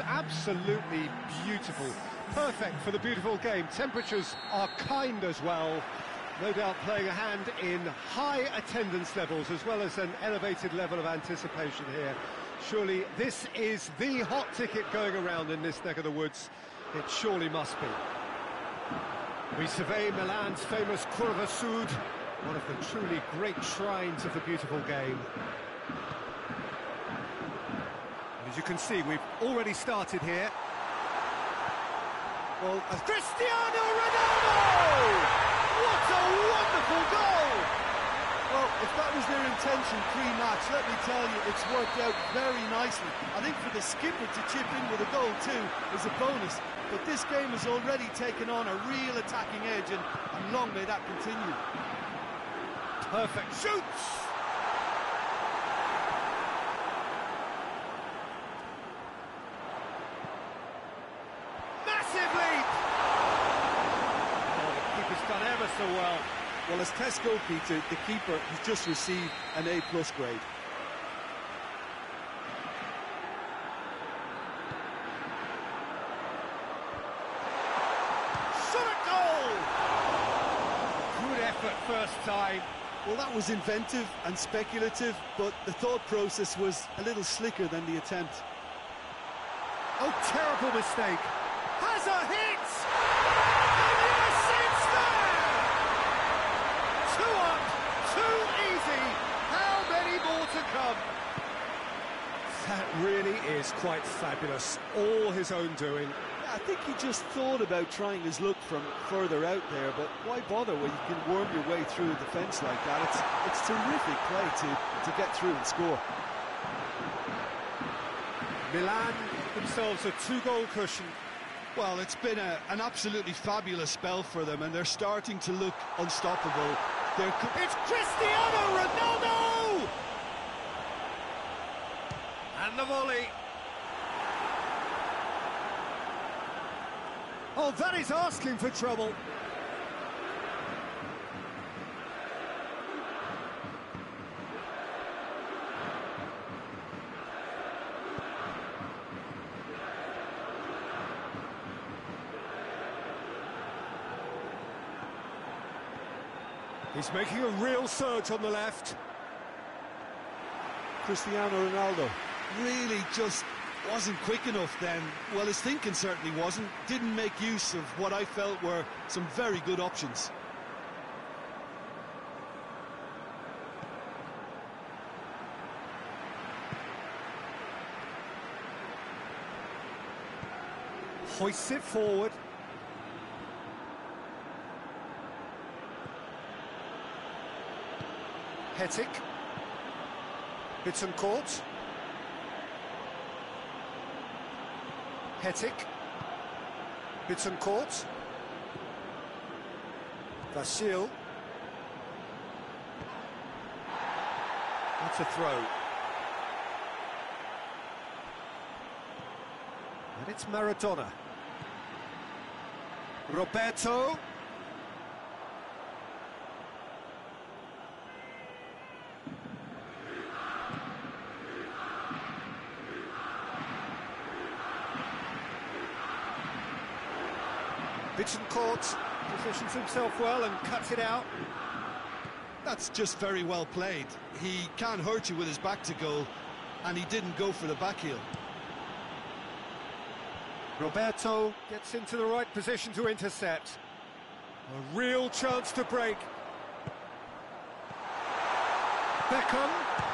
absolutely beautiful. Perfect for the beautiful game. Temperatures are kind as well. No doubt playing a hand in high attendance levels as well as an elevated level of anticipation here. Surely this is the hot ticket going around in this neck of the woods. It surely must be. We survey Milan's famous Curva Sud, one of the truly great shrines of the beautiful game. As you can see, we've already started here. Well, as Cristiano Ronaldo! What a wonderful goal! Well, if that was their intention pre-match, let me tell you, it's worked out very nicely. I think for the skipper to chip in with a goal too is a bonus. But this game has already taken on a real attacking edge, and, and long may that continue. Perfect shoots! Massive leap! Oh, the keeper's done ever so well. Well, as Tesco, Peter, the keeper has just received an A-plus grade. Shot a goal! Good effort first time. Well, that was inventive and speculative, but the thought process was a little slicker than the attempt. Oh, terrible mistake. Has a hit! And yes, it's there! Two up, too easy. How many more to come? That really is quite fabulous. All his own doing. I think he just thought about trying his luck from further out there, but why bother when you can worm your way through a defence like that? It's it's terrific play to, to get through and score. Milan themselves a two-goal cushion. Well, it's been a, an absolutely fabulous spell for them, and they're starting to look unstoppable. They're It's Cristiano Ronaldo! And the volley. Oh, that is asking for trouble. He's making a real surge on the left. Cristiano Ronaldo really just wasn't quick enough then. Well, his thinking certainly wasn't. Didn't make use of what I felt were some very good options. Hoists it forward. Hetic. Bittencourt. Hetic. Bittencourt. Vasil. That's a throw. And it's Maradona. Roberto. Bittencourt positions himself well and cuts it out. That's just very well played. He can't hurt you with his back to goal, and he didn't go for the back heel. Roberto gets into the right position to intercept. A real chance to break. Beckham.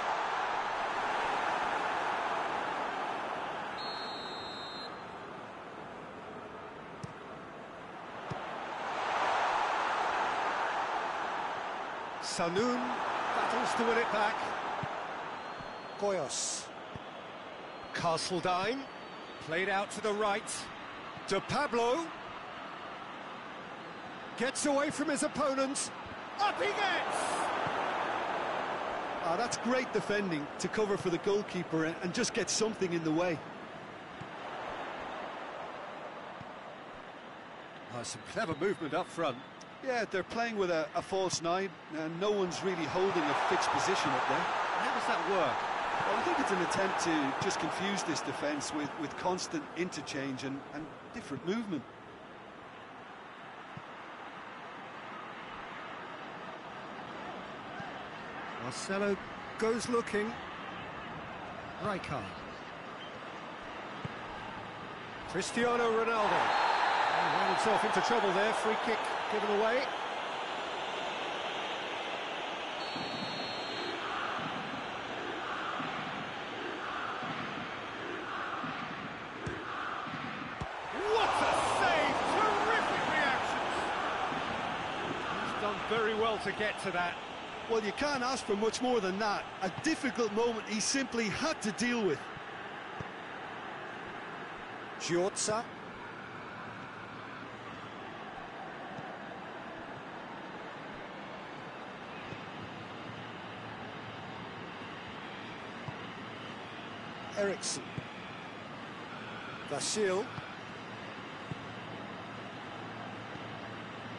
Sanoun battles to win it back. Goyos. Castledine. Played out to the right. To Pablo. Gets away from his opponent. Up he gets! Ah, that's great defending to cover for the goalkeeper and, just get something in the way. Oh, some clever movement up front. Yeah, they're playing with a, a false nine, and no one's really holding a fixed position up there. How does that work? Well, I think it's an attempt to just confuse this defence with, with constant interchange and, and different movement. Marcelo goes looking. Rijkaard. Cristiano Ronaldo. He ran himself into trouble there. Free kick given away. What a save! Terrific reactions! He's done very well to get to that. Well, you can't ask for much more than that. A difficult moment he simply had to deal with. Giorza. Ericsson. Vasil.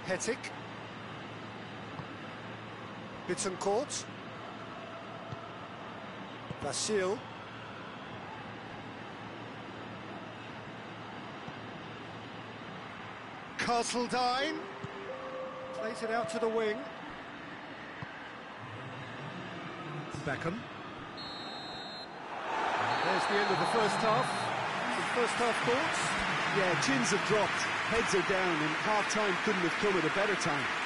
Hetic. Bittencourt. Vasil. Castledine plays it out to the wing. Beckham. The end of the first half. The first half thoughts. Yeah, chins have dropped, heads are down, and half-time couldn't have come at a better time.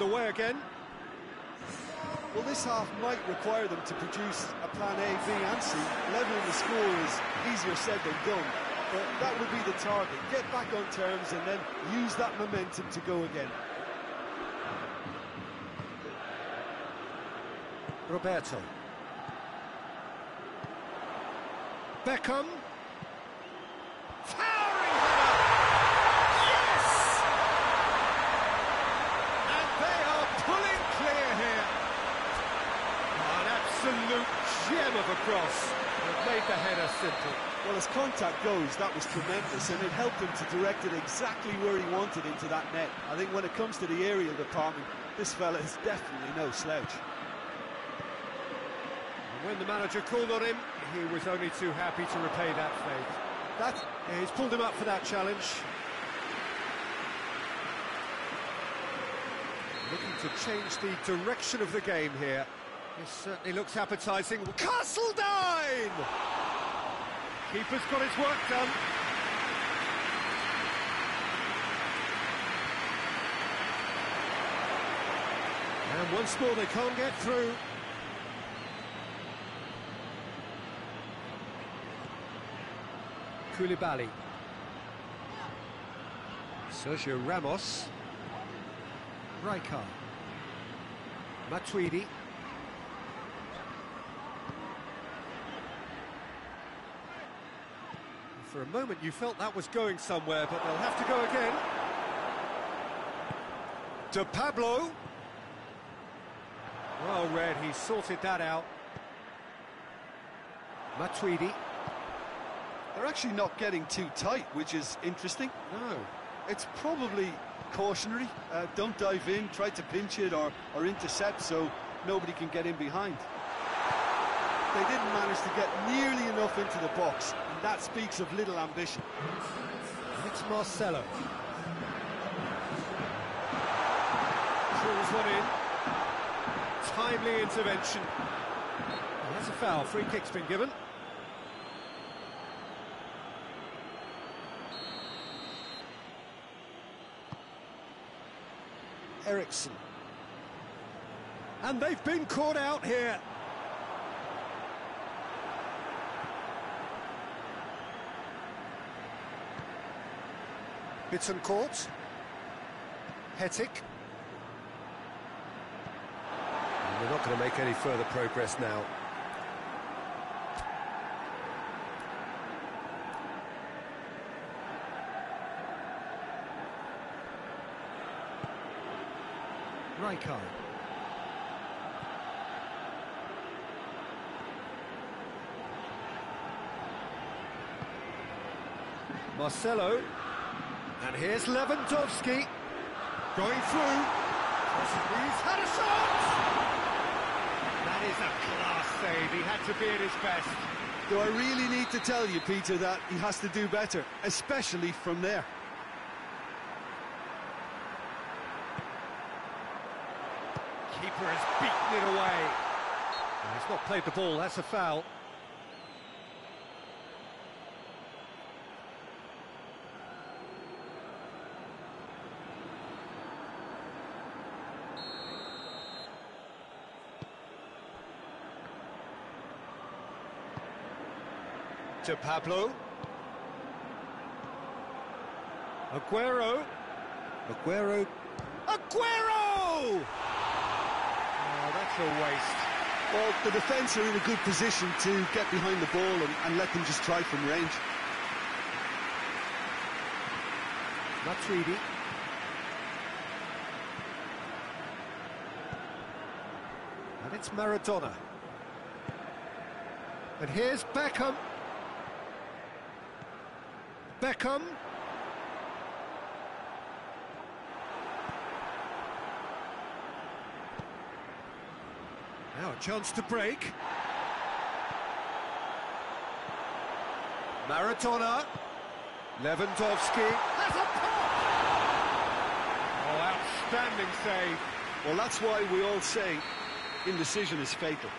Underway again. Well, this half might require them to produce a plan A, B and C. Leveling the score is easier said than done, but that would be the target. Get back on terms and then use that momentum to go again. Roberto. Beckham. Towering header! Yes! And they are pulling clear here. An absolute gem of a cross. They've made the header simple. Well, as contact goes, that was tremendous, and it helped him to direct it exactly where he wanted into that net. I think when it comes to the aerial department, this fella is definitely no slouch. And when the manager called on him, he was only too happy to repay that favour. That, yeah, he's pulled him up for that challenge. Looking to change the direction of the game here. This certainly looks appetising. Castledine! Keeper's got his work done. And once more they can't get through. Koulibaly. Sergio Ramos. Rijkaard. Matuidi. For a moment you felt that was going somewhere, but they'll have to go again. De Pablo. Well read, he sorted that out. Matuidi. They're actually not getting too tight, which is interesting. No. It's probably cautionary. Uh, don't dive in, try to pinch it or, or intercept so nobody can get in behind. They didn't manage to get nearly enough into the box, and that speaks of little ambition. It's Marcelo. Drills one in. Timely intervention. Well, that's a foul. Free kick's been given. Ericsson. And they've been caught out here. Bittencourt. And they're not going to make any further progress now. Rijkaard. Marcelo. And here's Lewandowski. Going through. He's had a shot! That is a class save. He had to be at his best. Do I really need to tell you, Peter, that he has to do better, especially from there? Keeper has beaten it away. He's not played the ball, that's a foul. To Pablo. Aguero. Aguero. Aguero! Oh, that's a waste. Well, the defence are in a good position to get behind the ball and, and let them just try from range. Matuidi. And it's Maradona. And here's Beckham. Beckham. Now a chance to break. Maradona. Lewandowski has a pop! Oh, outstanding save. Well, that's why we all say indecision is fatal.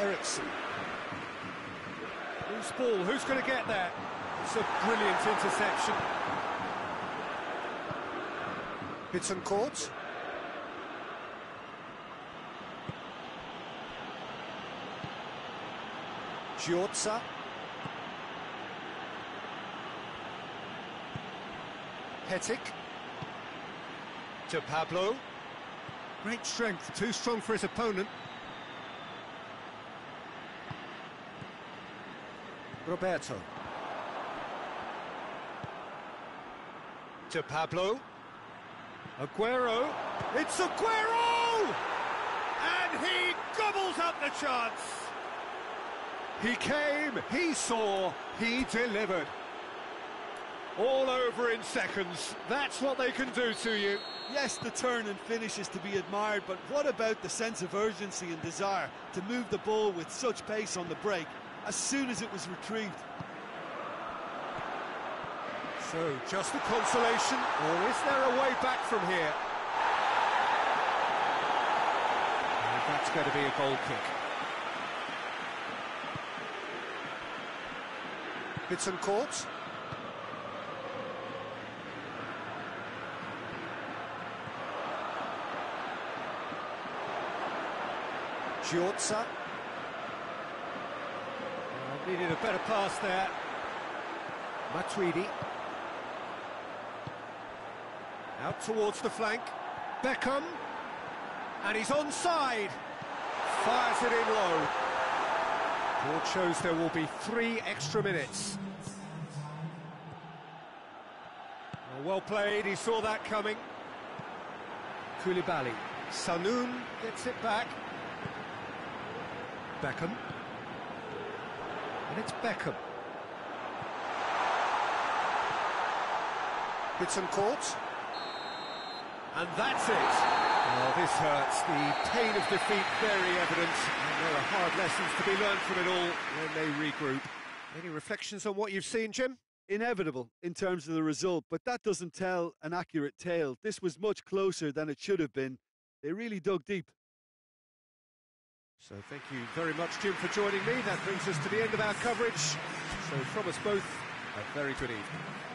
Eriksen. Loose ball, who's going to get there? It's a brilliant interception. Bittencourt. Giorza. Hetic. To Pablo. Great strength, too strong for his opponent. Roberto. To Pablo. Aguero. It's Aguero! And he gobbles up the chance. He came, he saw, he delivered. All over in seconds. That's what they can do to you. Yes, the turn and finish is to be admired, but what about the sense of urgency and desire to move the ball with such pace on the break as soon as it was retrieved? So, just a consolation, or is there a way back from here? And that's going to be a goal kick. Bittencourt. Giorza. Needed a better pass there. Matuidi. Out towards the flank. Beckham. And he's onside. Fires it in low. Board shows there will be three extra minutes. Oh, well played, he saw that coming. Koulibaly. Sanoun gets it back. Beckham. It's Beckham. Bittencourt. And that's it. Oh, this hurts. The pain of defeat very evident. And there are hard lessons to be learned from it all when they regroup. Any reflections on what you've seen, Jim? Inevitable in terms of the result, but that doesn't tell an accurate tale. This was much closer than it should have been. They really dug deep. So thank you very much, Jim, for joining me. That brings us to the end of our coverage. So from us both, a very good evening.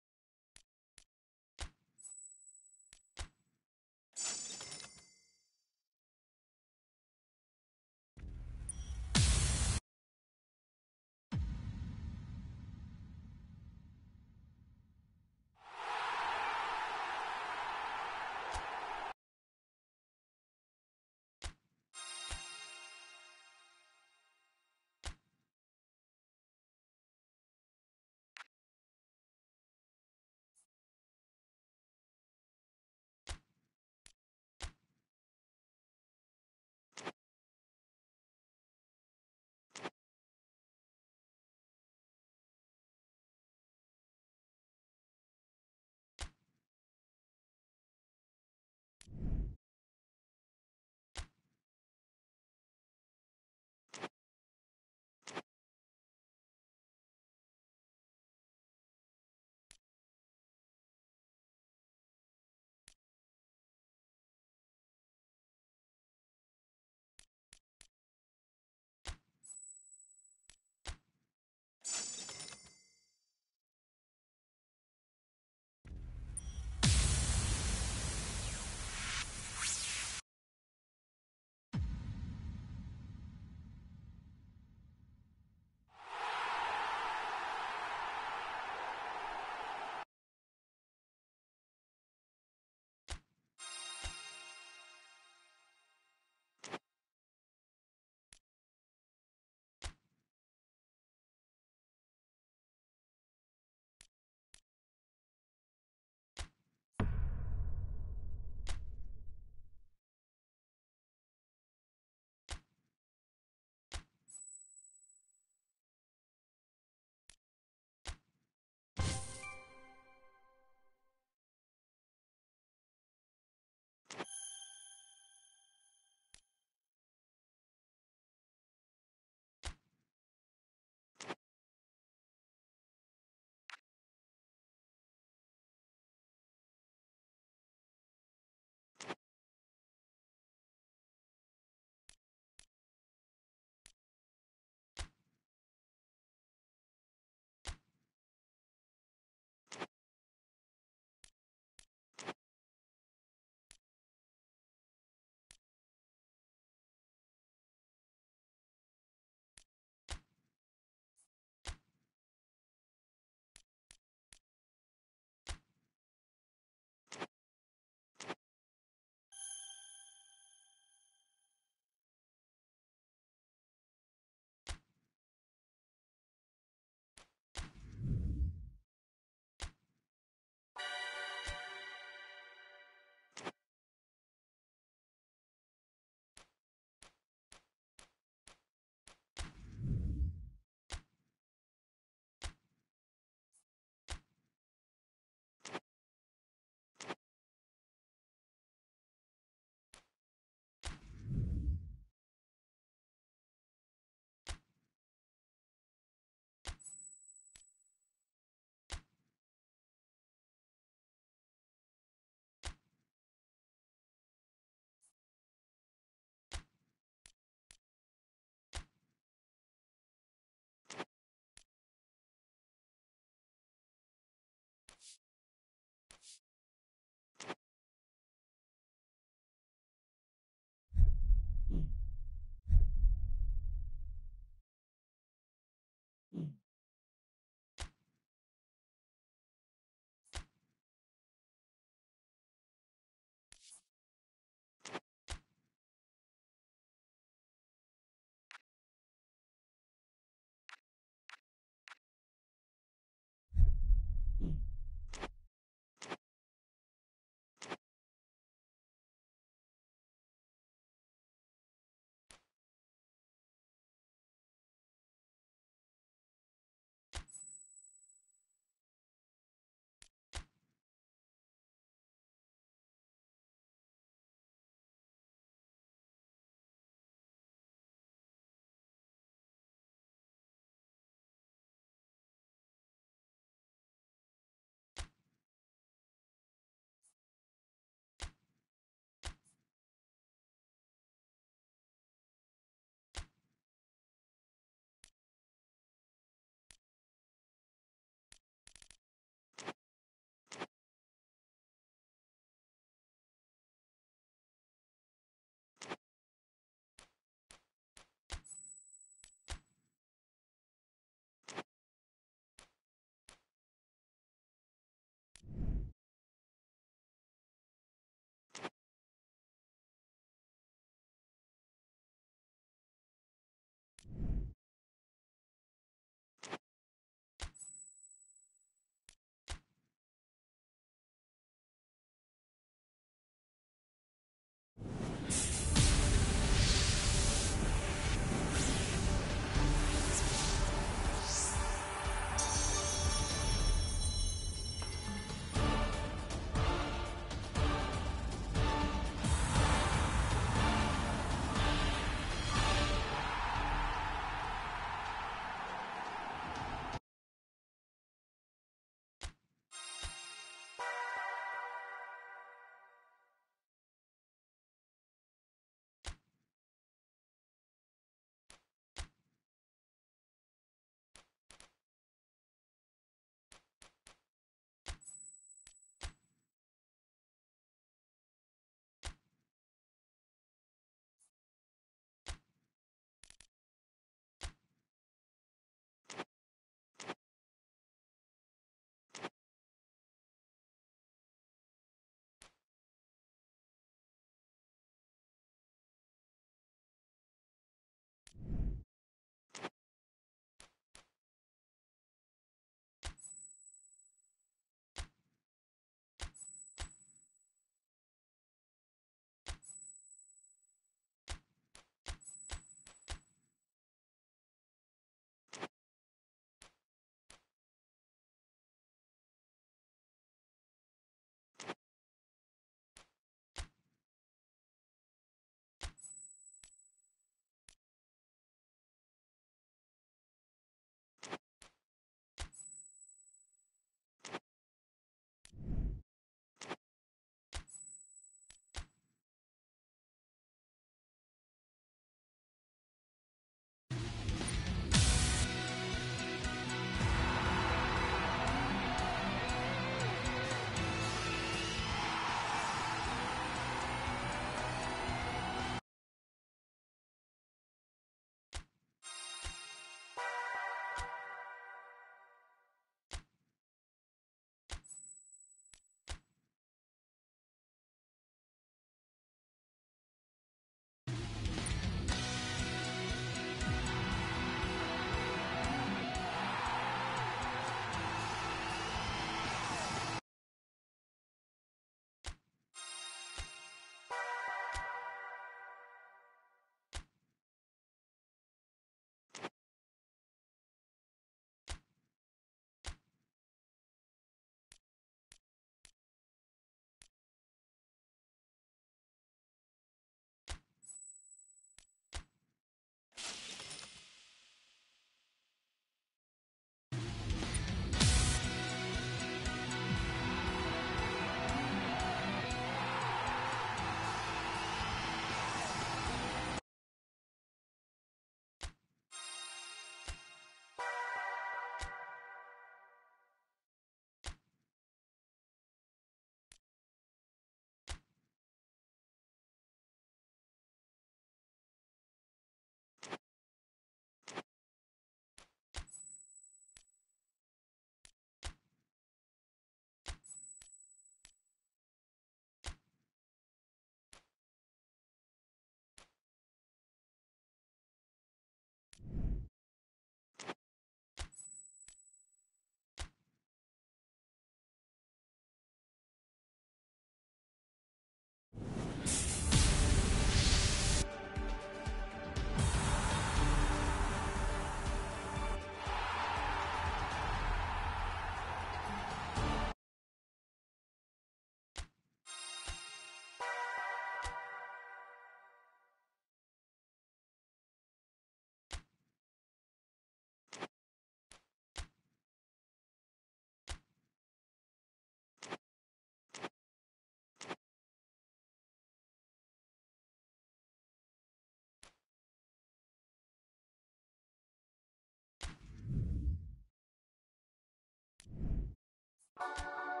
you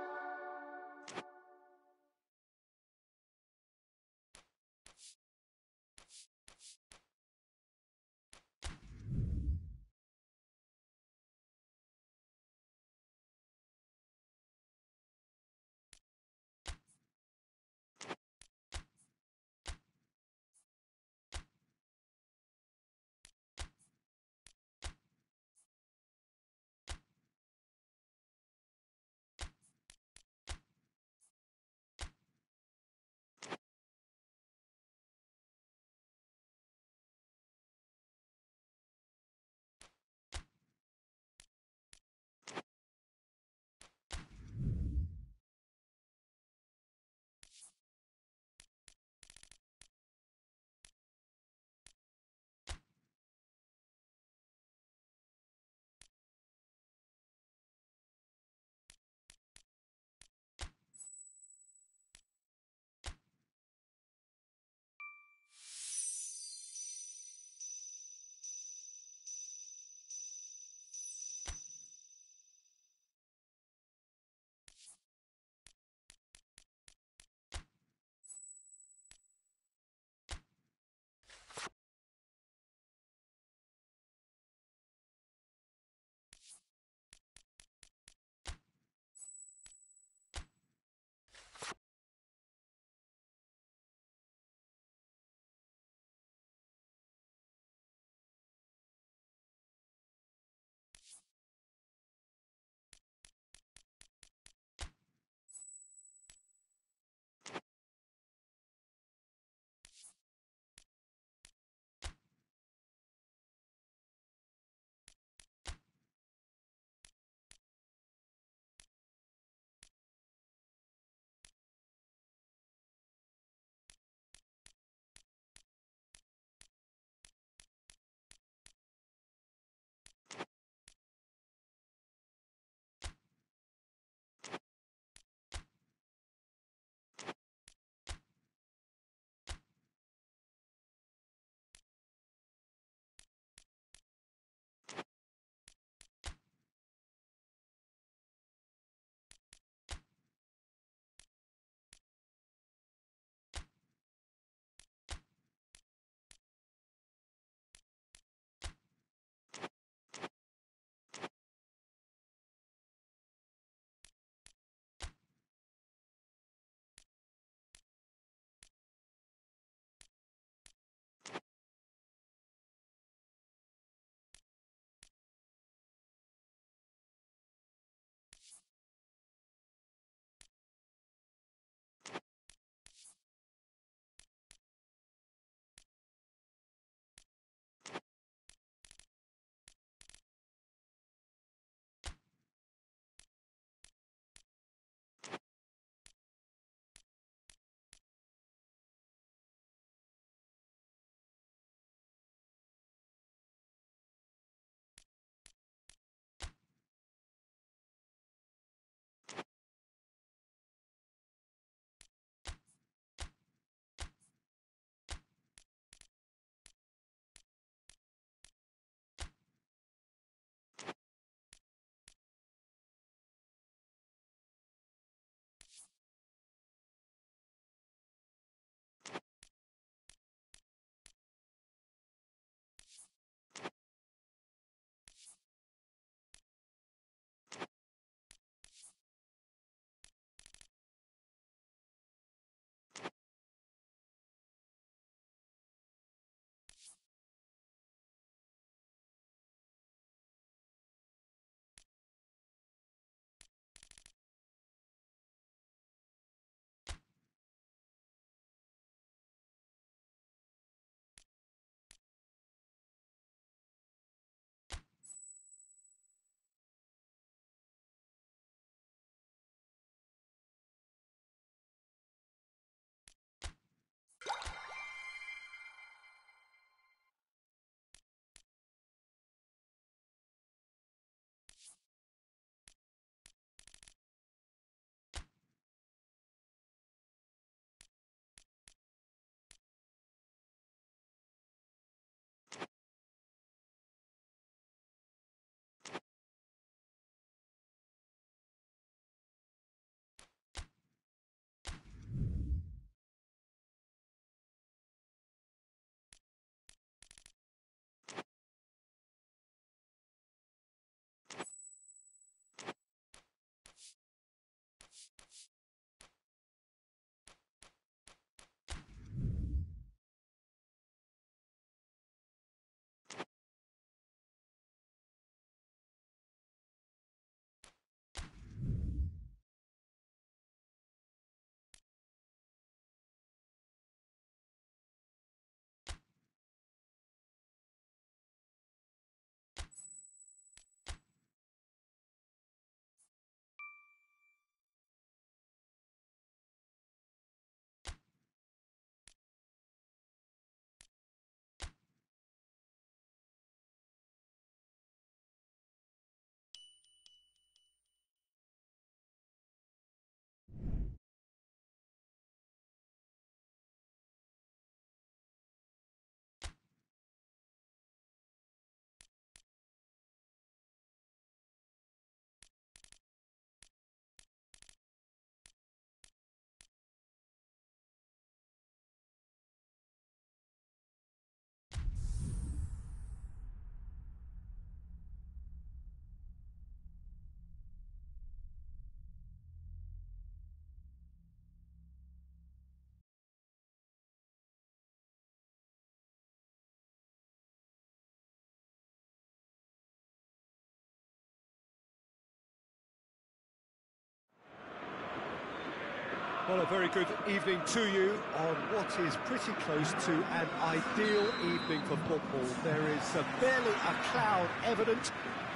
Well, a very good evening to you on what is pretty close to an ideal evening for football. There is uh, barely a cloud evident.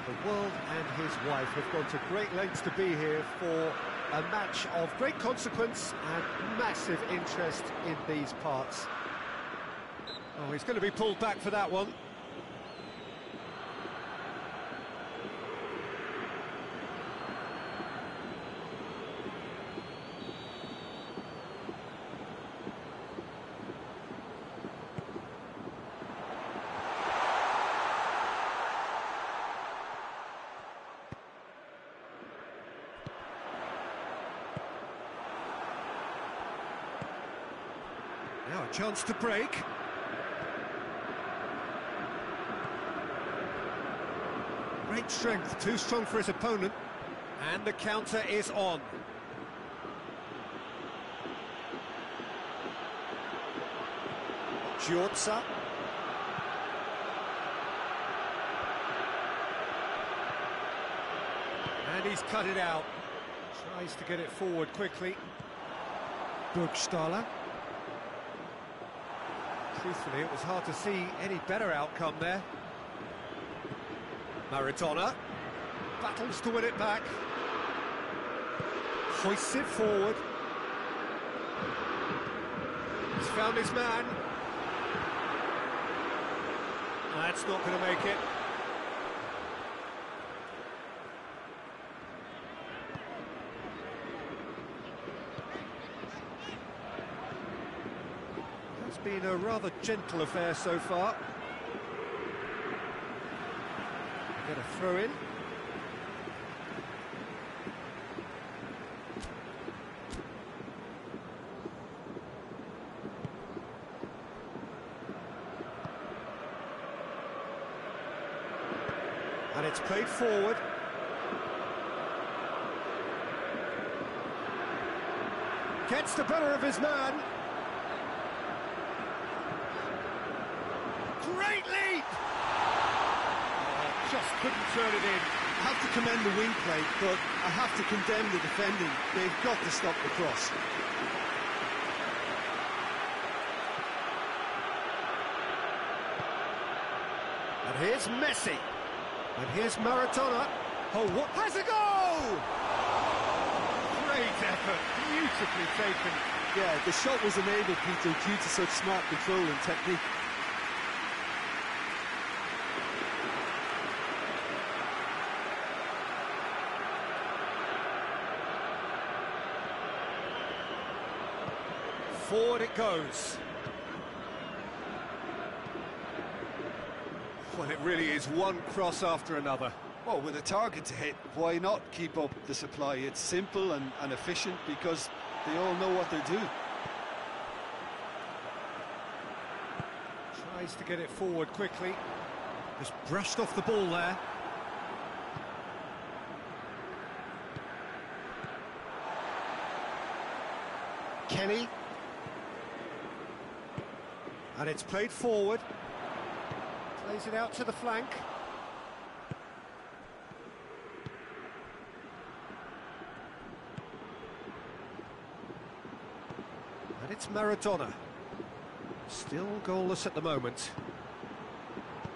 The world and his wife have gone to great lengths to be here for a match of great consequence and massive interest in these parts. Oh, he's going to be pulled back for that one. Chance to break. Great strength, too strong for his opponent. And the counter is on. Giorza. And he's cut it out. Tries to get it forward quickly. Burgstaller. Truthfully, it was hard to see any better outcome there. Maradona battles to win it back. Hoists it forward. He's found his man. That's not going to make it. It's been a rather gentle affair so far. Get a throw in. And it's played forward. Gets the better of his man. Great leap! Oh, just couldn't turn it in. I have to commend the wing play, but I have to condemn the defending. They've got to stop the cross. And here's Messi. And here's Maradona. Oh, what has a goal! Great effort, beautifully taken. Yeah, the shot was enabled, Peter, due to such smart control and technique. Forward it goes. Well, it really is one cross after another. Well, with a target to hit, why not keep up the supply? It's simple and, and efficient because they all know what they're doing. Tries to get it forward quickly. Just brushed off the ball there. Kenny. And it's played forward. Plays it out to the flank. And it's Maradona. Still goalless at the moment.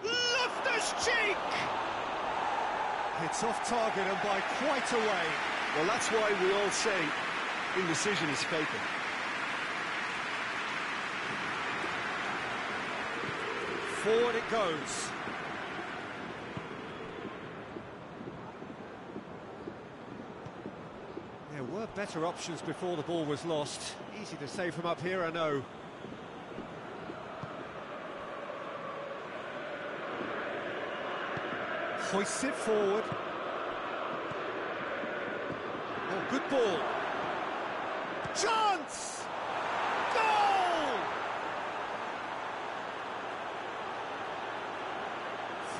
Loftus Cheek! It's off target and by quite a way. Well, that's why we all say indecision is fatal. Forward it goes. There were better options before the ball was lost. Easy to say from up here, I know. Hoists it forward. Oh, good ball. Chance! Goal!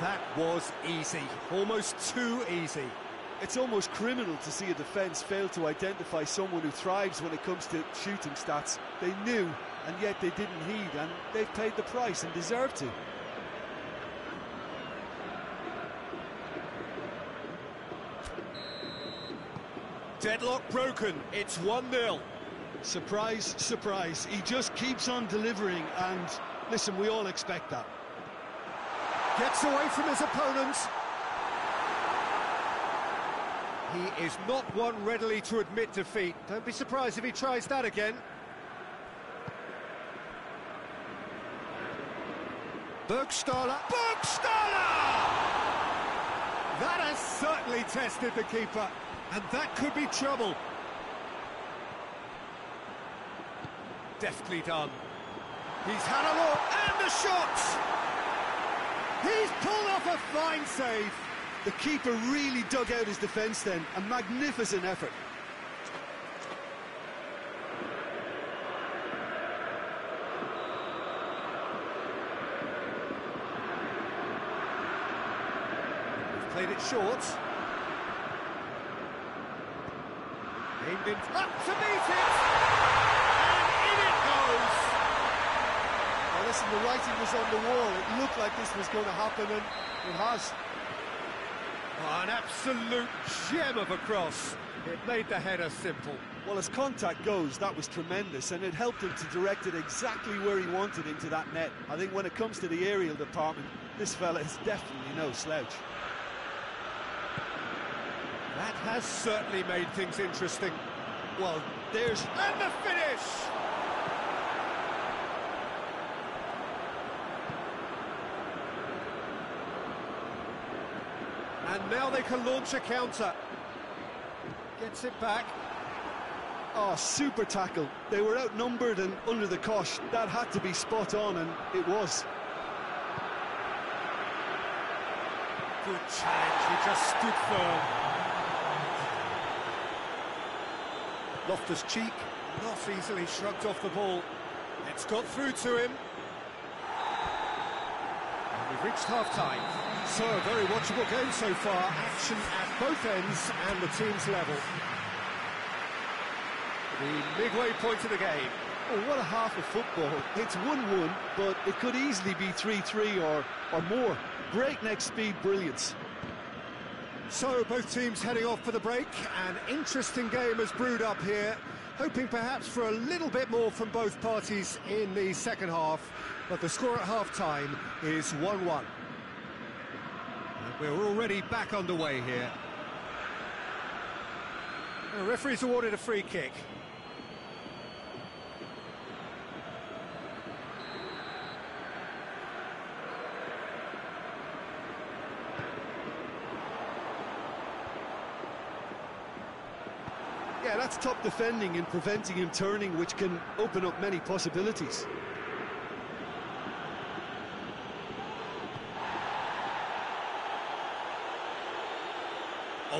That was easy, almost too easy. It's almost criminal to see a defence fail to identify someone who thrives when it comes to shooting stats. They knew, and yet they didn't heed, and they've paid the price and deserve to. Deadlock broken, it's 1-0. Surprise, surprise. He just keeps on delivering, and listen, we all expect that. Gets away from his opponent. He is not one readily to admit defeat. Don't be surprised if he tries that again. Burgstaller. Burgstaller! That has certainly tested the keeper, and that could be trouble. Deftly done. He's had a look, and the shot! He's pulled off a fine save. The keeper really dug out his defence then. A magnificent effort. He's played it short. Aimed in up to meet it! And in it goes! Well, listen, the writing was on the wall. It looked like this was going to happen, and it has. Oh, an absolute gem of a cross. It made the header simple. Well, as contact goes, that was tremendous, and it helped him to direct it exactly where he wanted into that net. I think when it comes to the aerial department, this fella is definitely no slouch. That has certainly made things interesting. Well, there's... And the finish! Now they can launch a counter. Gets it back. Oh, super tackle. They were outnumbered and under the cosh. That had to be spot on, and it was. Good challenge, he just stood firm. Loftus Cheek, not easily shrugged off the ball. It's got through to him. And we've reached half-time. So, a very watchable game so far. Action at both ends and the team's level. The midway point of the game. Oh, what a half of football. It's 1-1, but it could easily be 3-3 or, or more. Breakneck speed brilliance. So both teams heading off for the break. An interesting game has brewed up here. Hoping perhaps for a little bit more from both parties in the second half. But the score at half-time is 1-1. We're already back underway here. The referee's awarded a free kick. Yeah, that's top defending and preventing him turning, which can open up many possibilities.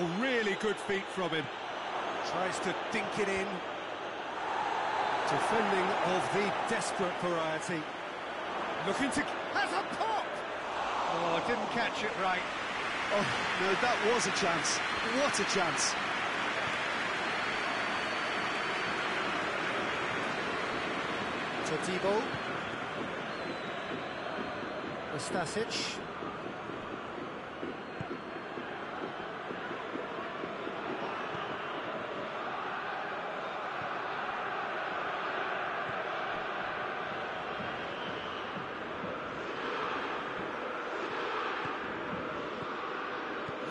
Oh, really good feet from him. Tries to dink it in. Defending of the desperate variety. Looking to... Has a pop! Oh, didn't catch it right. Oh, no, that was a chance. What a chance. Todibo. Stasic.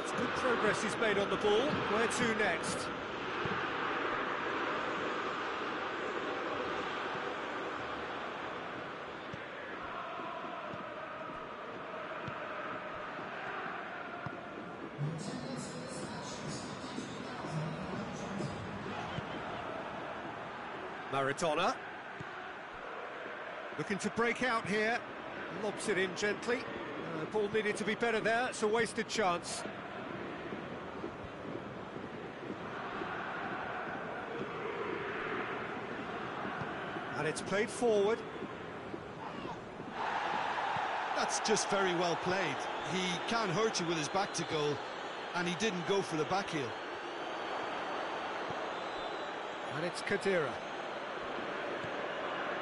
It's good progress he's made on the ball. Where to next? Maradona. Looking to break out here. Lobs it in gently. Uh, ball needed to be better there. It's a wasted chance. And it's played forward. That's just very well played. He can't hurt you with his back to goal, and he didn't go for the back heel. And it's Kadira.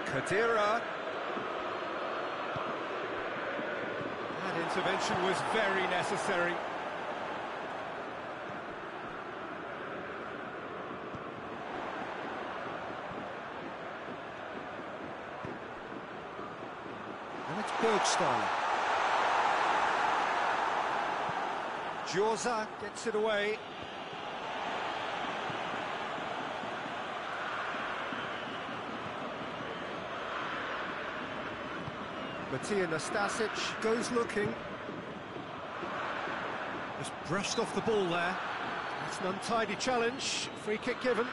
Kadira. That intervention was very necessary. Burgstaller. Jorza gets it away. Matija Nastasic goes looking. Just brushed off the ball there. It's an untidy challenge. Free kick given.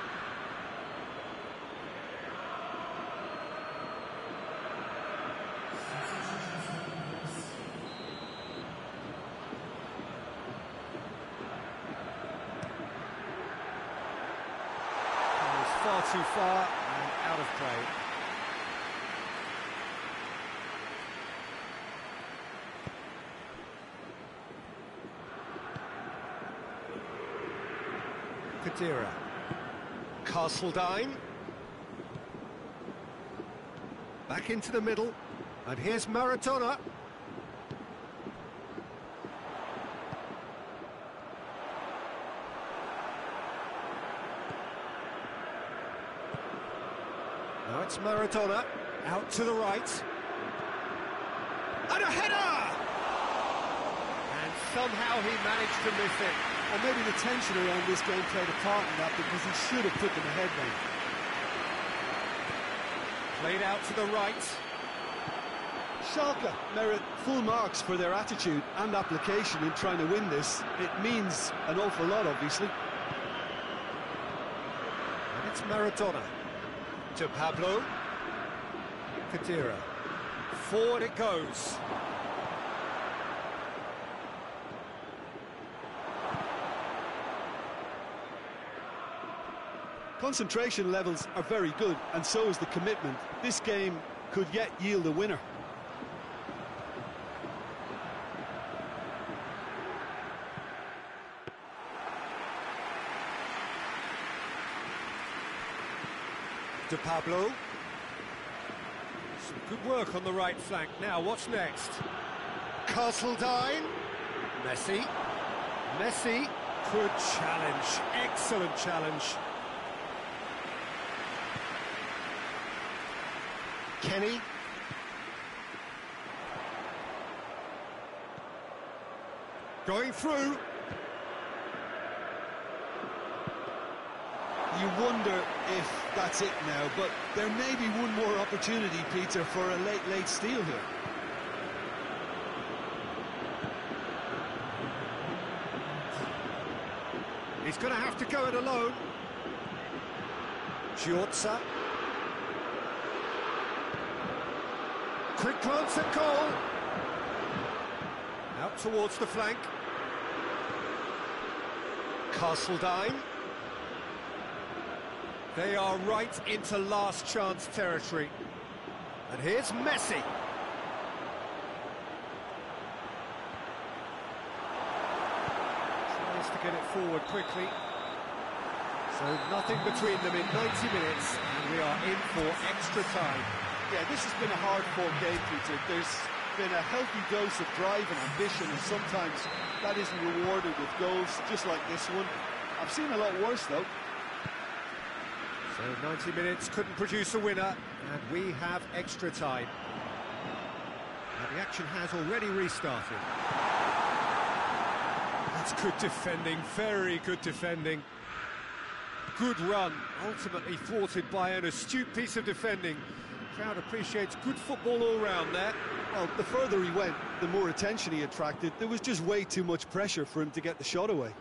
far too far and out of play. Kadira. Castledine. Back into the middle. And here's Maradona. Now it's Maradona. Out to the right. And a header! And somehow he managed to miss it. Maybe the tension around this game played a part in that because he should have put them ahead then. Played out to the right. Schalke merit full marks for their attitude and application in trying to win this. It means an awful lot, obviously. And it's Maradona. To Pablo. Kadira. Forward it goes. Concentration levels are very good, and so is the commitment. This game could yet yield a winner. De Pablo. Some good work on the right flank. Now, what's next? Castledine. Messi. Messi could challenge. Excellent challenge. Kenny. Going through. You wonder if that's it now, but there may be one more opportunity, Peter, for a late, late steal here. He's going to have to go it alone. Giorza. Quick glance at goal. Out towards the flank. Castle Castledine. They are right into last chance territory. And here's Messi. Tries to get it forward quickly. So nothing between them in 90 minutes, and we are in for extra time. Yeah, this has been a hard-fought game, Peter. There's been a healthy dose of drive and ambition, and sometimes that isn't rewarded with goals, just like this one. I've seen a lot worse, though. So 90 minutes couldn't produce a winner, and we have extra time. Now the action has already restarted. That's good defending, very good defending. Good run, ultimately thwarted by an astute piece of defending. Crowd appreciates good football all round there. Well, the further he went, the more attention he attracted. There was just way too much pressure for him to get the shot away.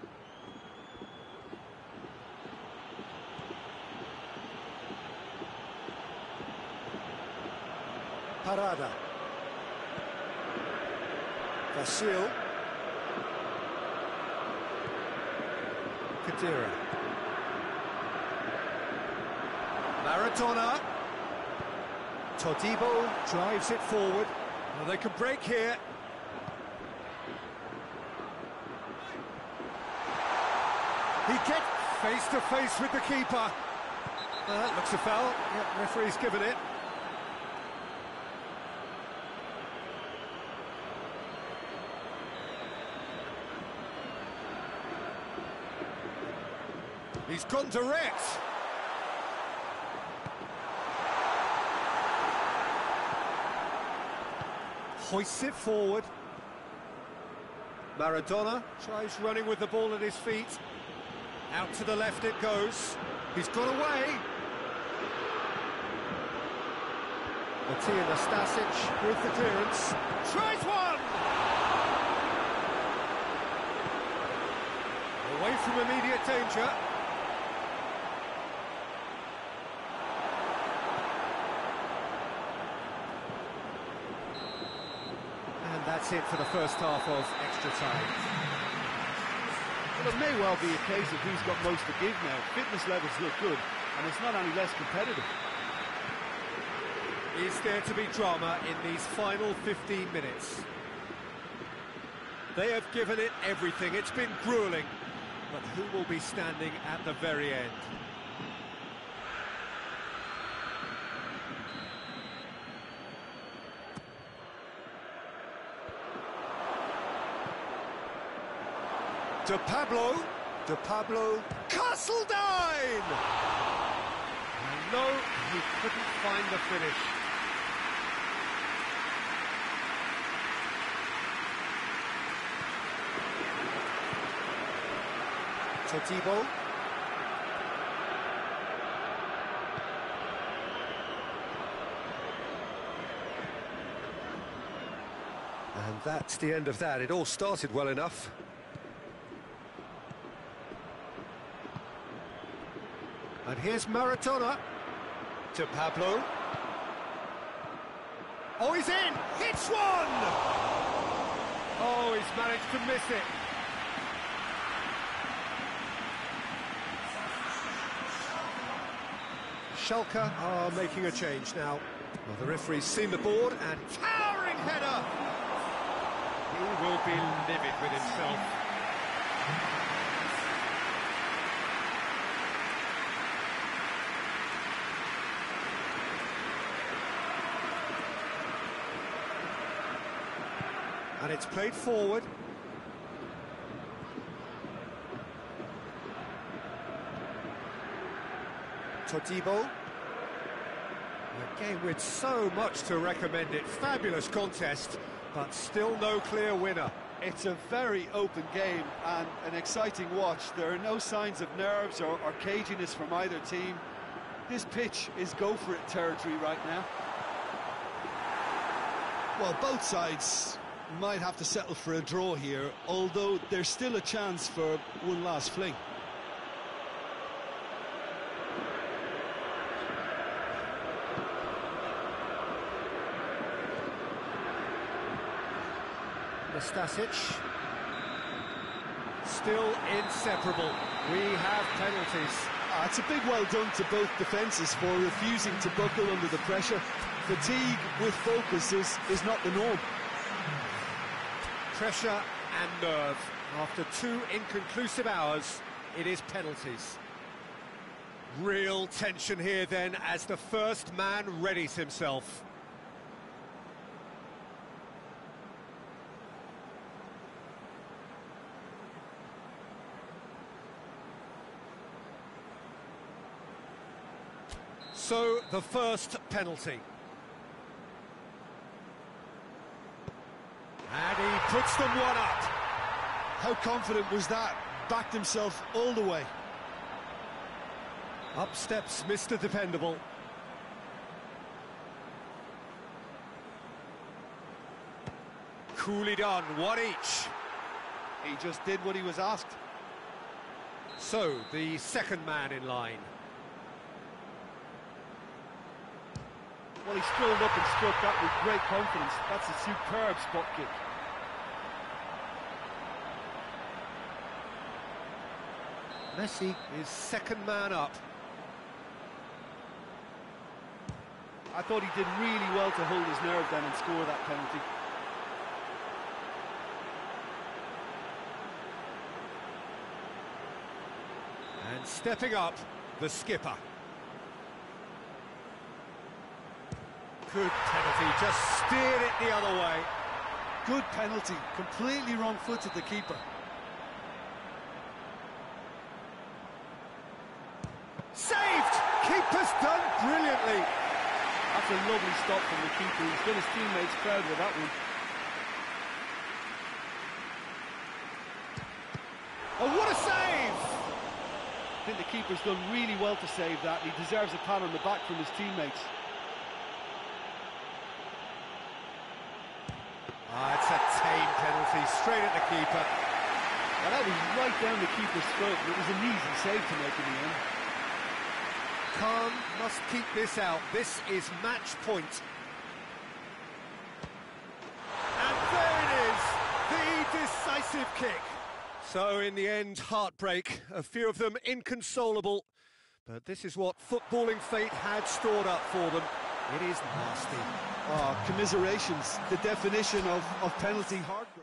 Parada. Vasil. Kadira. Maradona. Todibo drives it forward. Well, they could break here. He gets face to face with the keeper. Uh, that looks a foul. Yep, referee's given it. He's gone direct. Hoists it forward. Maradona tries running with the ball at his feet. Out to the left it goes. He's got away. Matija Nastasic with the clearance. Tries one! Away from immediate danger. And that's it for the first half of extra time. Well, it may well be a case of who's got most to give now. Fitness levels look good, and it's not any less competitive. Is there to be drama in these final 15 minutes? They have given it everything. It's been grueling. But who will be standing at the very end? De Pablo, De Pablo, Castledine! And no, he couldn't find the finish. Todibo. And that's the end of that. It all started well enough. Here's Maradona to Pablo. Oh, he's in! Hits one! Oh, he's managed to miss it. Schalke are making a change now. Well, the referee's seen the board and towering header! He will be livid with himself. It's played forward. Todibo. A game with so much to recommend it. Fabulous contest, but still no clear winner. It's a very open game and an exciting watch. There are no signs of nerves or, or caginess from either team. This pitch is go-for-it territory right now. Well, both sides might have to settle for a draw here, although there's still a chance for one last fling. Nastasic. Still inseparable. We have penalties. Ah, it's a big well done to both defences for refusing to buckle under the pressure. Fatigue with focus is, is not the norm. Pressure and nerve. After two inconclusive hours, it is penalties. Real tension here then as the first man readies himself. So, the first penalty. And he puts them one up. How confident was that? Backed himself all the way. Up steps Mr. Dependable. Coolly done, one each. He just did what he was asked. So, the second man in line. Well, he strolled up and struck that with great confidence. That's a superb spot kick. Messi is second man up. I thought he did really well to hold his nerve then and score that penalty. And stepping up, the skipper. Good penalty, just steered it the other way. Good penalty, completely wrong-footed the keeper. That's a lovely stop from the keeper. He's done his teammates proud with that one. Oh, what a save! I think the keeper's done really well to save that. He deserves a pat on the back from his teammates. Ah, it's a tame penalty, straight at the keeper. And that was right down the keeper's throat, it was an easy save to make in the end. Khan must keep this out. This is match point. And there it is, the decisive kick. So in the end, heartbreak. A few of them inconsolable. But this is what footballing fate had stored up for them. It is nasty. Oh, commiserations, the definition of, of penalty heartbreak.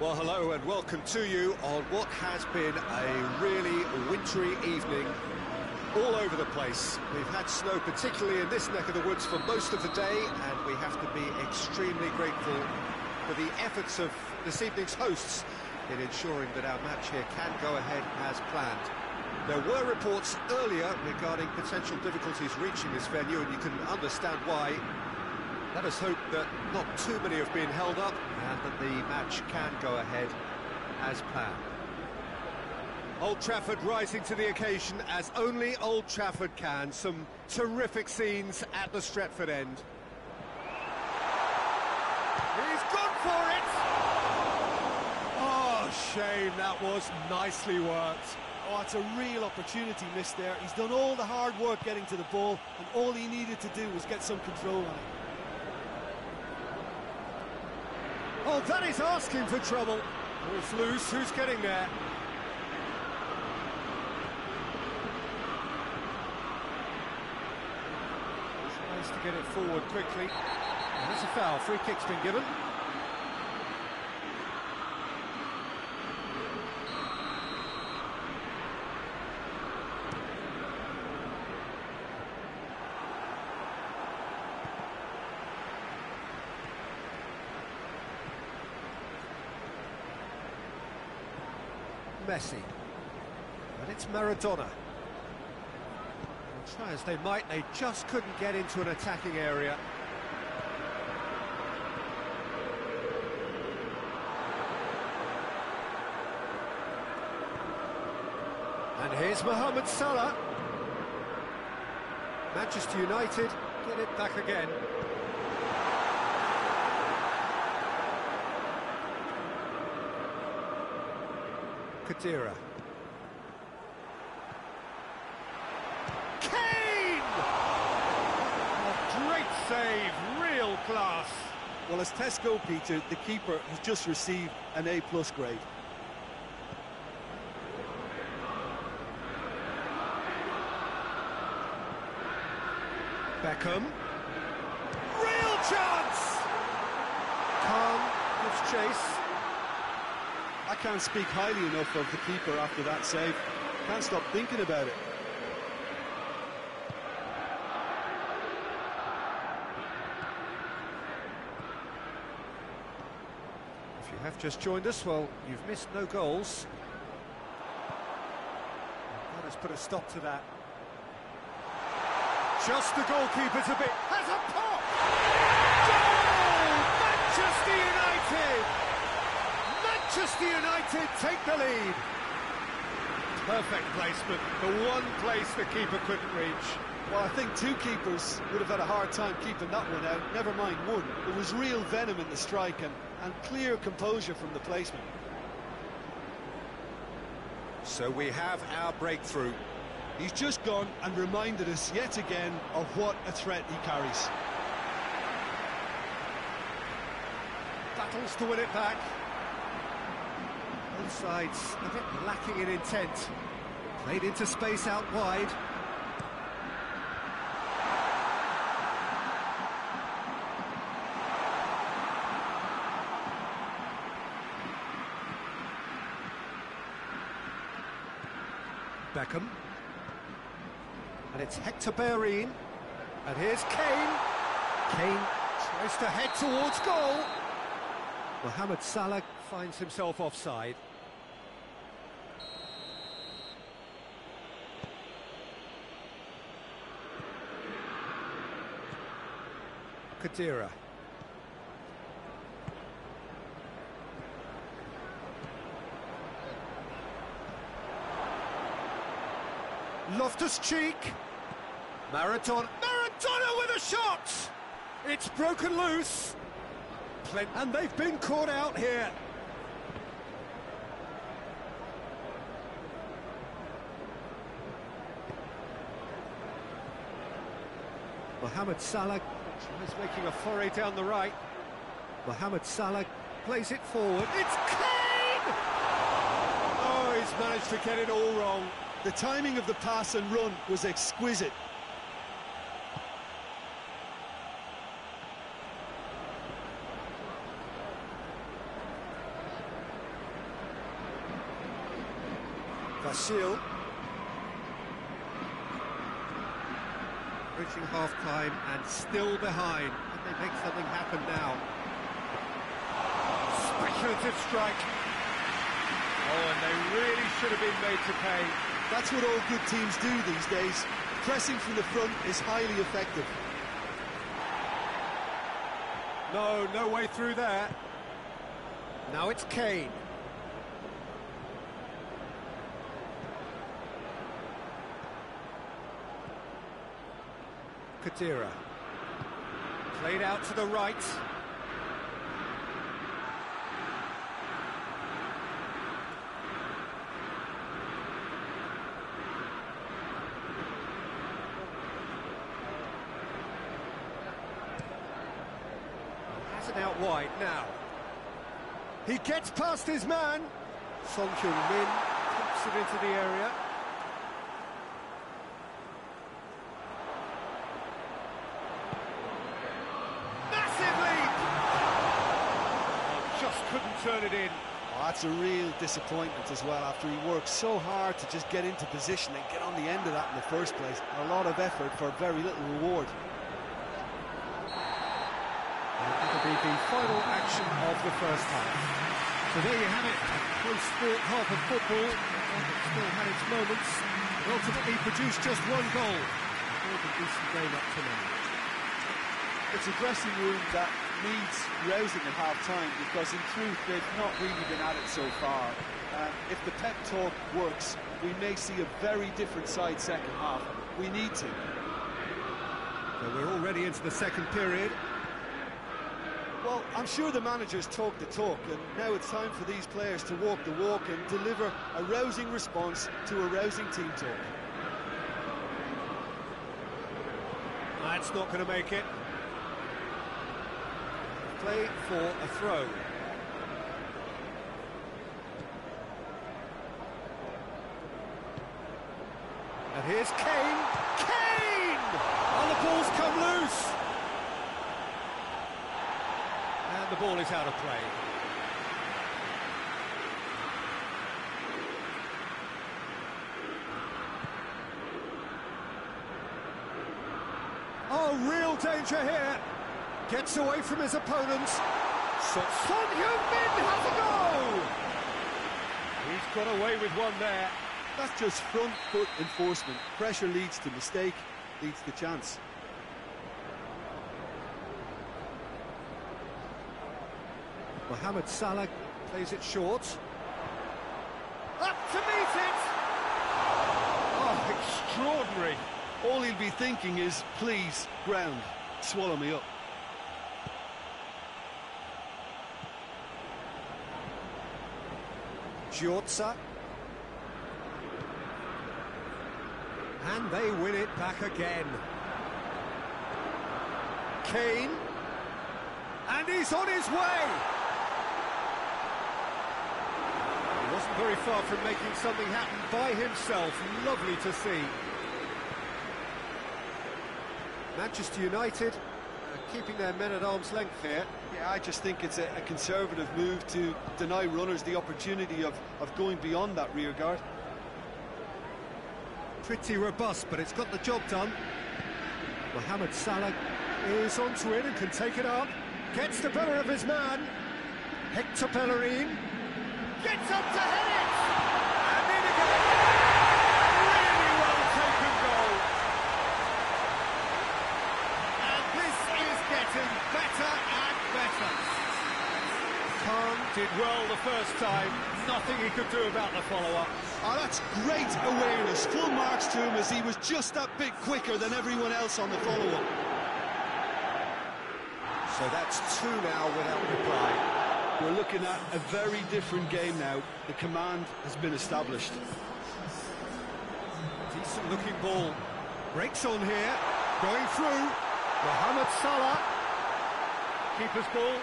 Well, hello and welcome to you on what has been a really wintry evening all over the place. We've had snow, particularly in this neck of the woods, for most of the day, and we have to be extremely grateful for the efforts of this evening's hosts in ensuring that our match here can go ahead as planned. There were reports earlier regarding potential difficulties reaching this venue, and you can understand why. Let us hope that not too many have been held up and that the match can go ahead as planned. Old Trafford rising to the occasion as only Old Trafford can. Some terrific scenes at the Stretford end. He's gone for it! Oh, shame, that was nicely worked. Oh, it's a real opportunity missed there. He's done all the hard work getting to the ball, and all he needed to do was get some control on it. Oh, that is asking for trouble. Ball's loose, who's getting there? It's nice to get it forward quickly. And that's a foul, free kick's been given. Messi. But it's Maradona. And try as they might, they just couldn't get into an attacking area. And here's Mohamed Salah. Manchester United get it back again. Khedira. Kane! Oh, great save, real class. Well, as Tesco, Peter, the keeper has just received an A-plus grade. Beckham. Real chance! Kahn gives chase. I can't speak highly enough of the keeper after that save. Can't stop thinking about it. If you have just joined us, well, you've missed no goals. That has put a stop to that. Just the goalkeeper's a bit. Has a pop! Goal! Manchester United! Manchester United take the lead. Perfect placement. The one place the keeper couldn't reach. Well, I think two keepers would have had a hard time keeping that one out, never mind one. There was real venom in the strike and, and clear composure from the placement. So we have our breakthrough. He's just gone and reminded us yet again of what a threat he carries. Battles to win it back. Sides a bit lacking in intent. Played into space out wide. Beckham. And it's Hector Bellerin. And here's Kane. Kane tries to head towards goal. Mohamed Salah finds himself offside. Khedira. Loftus-Cheek. Maradona. Maradona with a shot! It's broken loose. And they've been caught out here. Mohamed Salah tries making a foray down the right. Mohamed Salah plays it forward. It's Kane! Oh, he's managed to get it all wrong. The timing of the pass and run was exquisite. Vasil. Reaching half-time and still behind. Can they make something happen now? Speculative strike. Oh, and they really should have been made to pay. That's what all good teams do these days. Pressing from the front is highly effective. No, no way through there. Now it's Kane. Khedira. Played out to the right. out wide now. He gets past his man. Son Heung-min pumps it into the area. Turn it in. Oh, that's a real disappointment as well after he worked so hard to just get into position and get on the end of that in the first place. A lot of effort for very little reward. That'll be the final action of the first half. So there you have it, close sport half of football, one that still had its moments, but ultimately produced just one goal. More than decent game up to now. It's a dressing room that needs rousing at half-time because in truth they've not really been at it so far. Um, if the pep talk works, we may see a very different side second half. We need to. So we're already into the second period. Well, I'm sure the managers talk the talk, and now it's time for these players to walk the walk and deliver a rousing response to a rousing team talk. That's not going to make it. Play for a throw. And here's Kane. Kane! And the ball's come loose. And the ball is out of play. Oh, real danger here. Gets away from his opponents. So Son Heung-min has a goal! He's got away with one there. That's just front foot enforcement. Pressure leads to mistake, leads to chance. Mohamed Salah plays it short. Up to meet it! Oh, extraordinary. All he'll be thinking is, please, ground, swallow me up. Giotza. And they win it back again. Kane. And he's on his way! He wasn't very far from making something happen by himself. Lovely to see. Manchester United keeping their men at arm's length here. Yeah, I just think it's a, a conservative move to deny runners the opportunity of, of going beyond that rear guard. Pretty robust, but it's got the job done. Mohamed Salah is onto it and can take it up. Gets the better of his man. Hector Bellerin gets up to head it! And in again! Really well taken goal. And this is getting better and better. Kahn did well the first time. Nothing he could do about the follow-up. Oh, that's great awareness. Full marks to him as he was just that bit quicker than everyone else on the follow-up. So that's two now without reply. We're looking at a very different game now. The command has been established. Decent looking ball. Breaks on here. Going through. Mohamed Salah. Keeper's ball.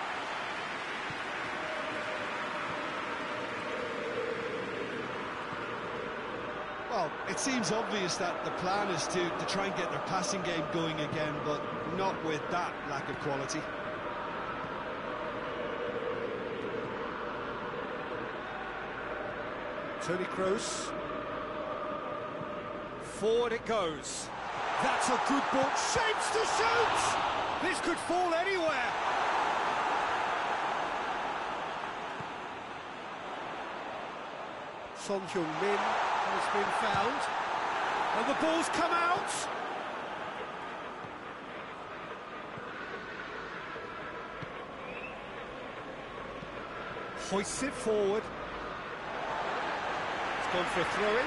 Well, it seems obvious that the plan is to, to try and get their passing game going again, but not with that lack of quality. Tony Kroos. Forward it goes. That's a good ball. Shapes to shoot! This could fall anywhere. Son Heung-min has been found. And the ball's come out. Hoists it forward. It's gone for a throw-in.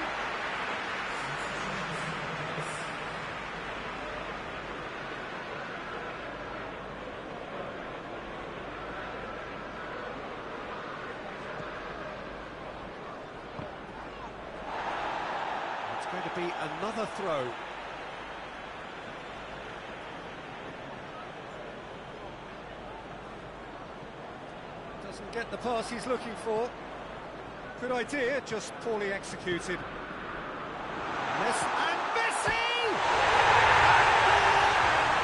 It's going to be another throw. Doesn't get the pass he's looking for. Good idea, just poorly executed. More,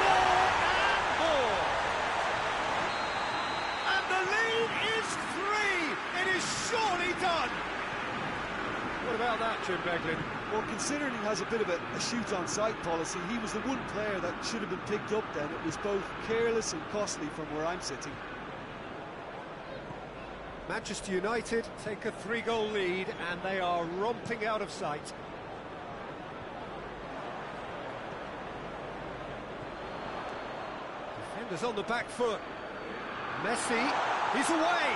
more, and more! And the lead is three! It is surely done! What about that, Jim Beglin? Well, considering he has a bit of a, a shoot on sight policy, he was the one player that should have been picked up then. It was both careless and costly from where I'm sitting. Manchester United take a three-goal lead and they are romping out of sight. Defenders on the back foot. Messi, he's away.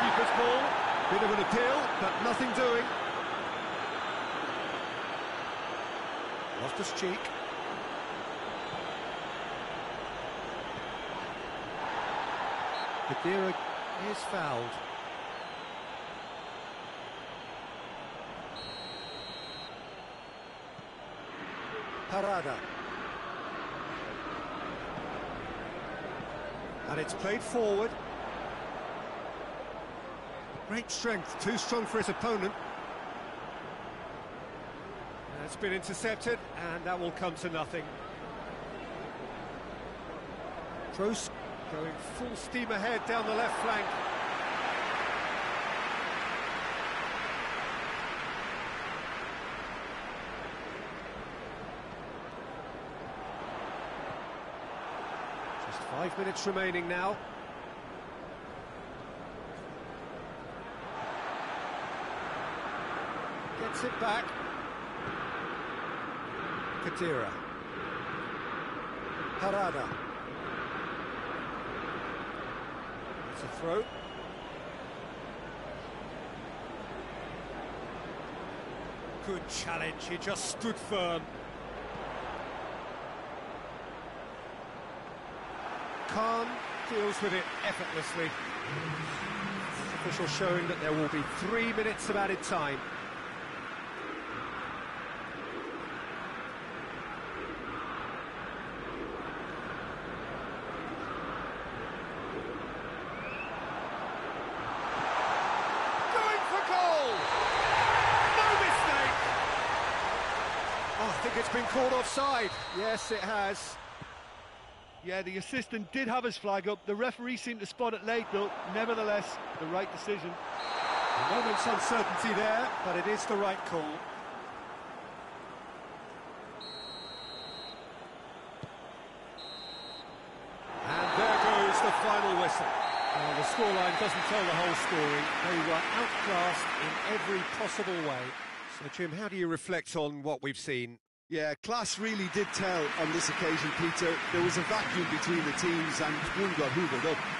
Keeper's ball, bit of an appeal, but nothing doing. Loftus-Cheek. Khedira is fouled. Parada. And it's played forward. Great strength, too strong for his opponent. It's been intercepted, and that will come to nothing. Kroos going full steam ahead down the left flank. Just five minutes remaining now. Gets it back. Khedira. Parada. It's a throw. Good challenge, he just stood firm. Kahn deals with it effortlessly. Official showing that there will be three minutes of added time. Going for goal! No mistake! Oh, I think it's been called offside. Yes, it has. Yeah, the assistant did have his flag up. The referee seemed to spot it late, though. Nevertheless, the right decision. A moment's uncertainty there, but it is the right call. And there goes the final whistle. Well, the scoreline doesn't tell the whole story. They were outclassed in every possible way. So, Jim, how do you reflect on what we've seen? Yeah, class really did tell on this occasion, Peter. There was a vacuum between the teams and one got hoovered up.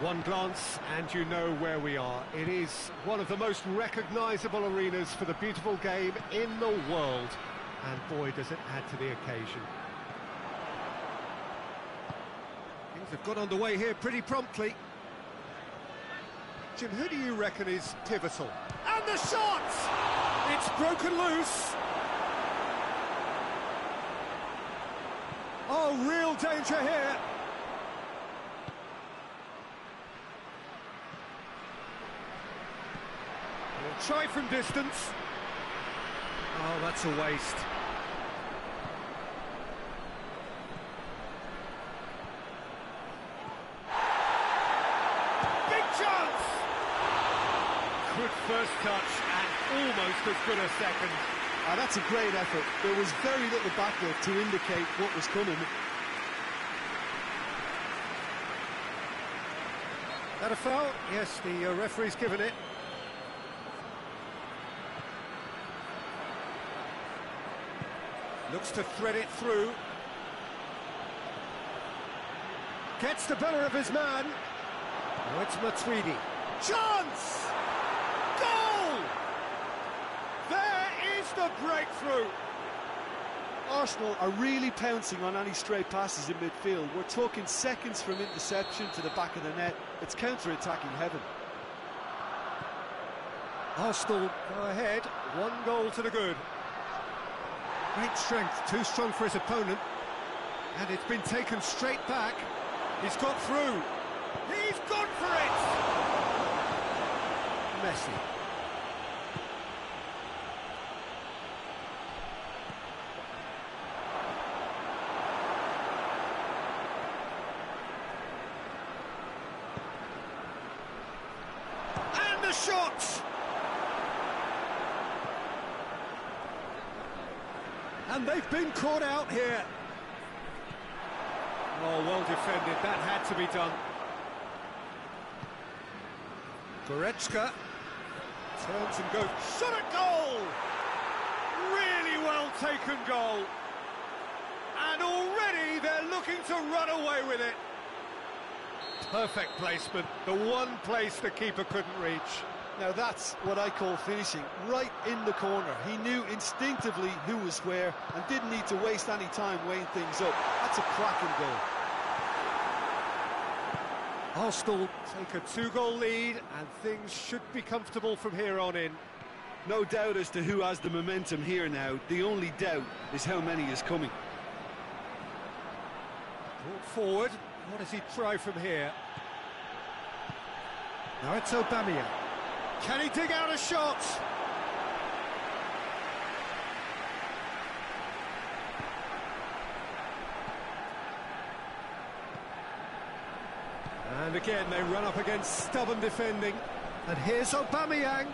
One glance and you know where we are. It is one of the most recognisable arenas for the beautiful game in the world. And boy, does it add to the occasion. Things have got underway here pretty promptly. Jim, who do you reckon is pivotal? And the shot! It's broken loose. Oh, real danger here. Try from distance. Oh, that's a waste. Big chance! Good first touch and almost as good a second. Ah, that's a great effort. There was very little backward to indicate what was coming. That a foul? Yes, the uh, referee's given it. Looks to thread it through. Gets the better of his man. It's Matuidi. Chance! Goal! There is the breakthrough. Arsenal are really pouncing on any stray passes in midfield. We're talking seconds from interception to the back of the net. It's counter-attacking heaven. Arsenal go ahead, one goal to the good. Great strength, too strong for his opponent. And it's been taken straight back. He's got through. He's gone for it! Messi. And the shot! And they've been caught out here. Oh, well defended. That had to be done. Goretzka turns and goes. Shot at goal! Really well taken goal. And already they're looking to run away with it. Perfect placement. The one place the keeper couldn't reach. Now that's what I call finishing, right in the corner. He knew instinctively who was where and didn't need to waste any time weighing things up. That's a cracking goal. Arsenal take a two-goal lead and things should be comfortable from here on in. No doubt as to who has the momentum here now. The only doubt is how many is coming. Brought forward. What does he try from here? Now it's Aubameyang. Can he dig out a shot? And again, they run up against stubborn defending. And here's Aubameyang.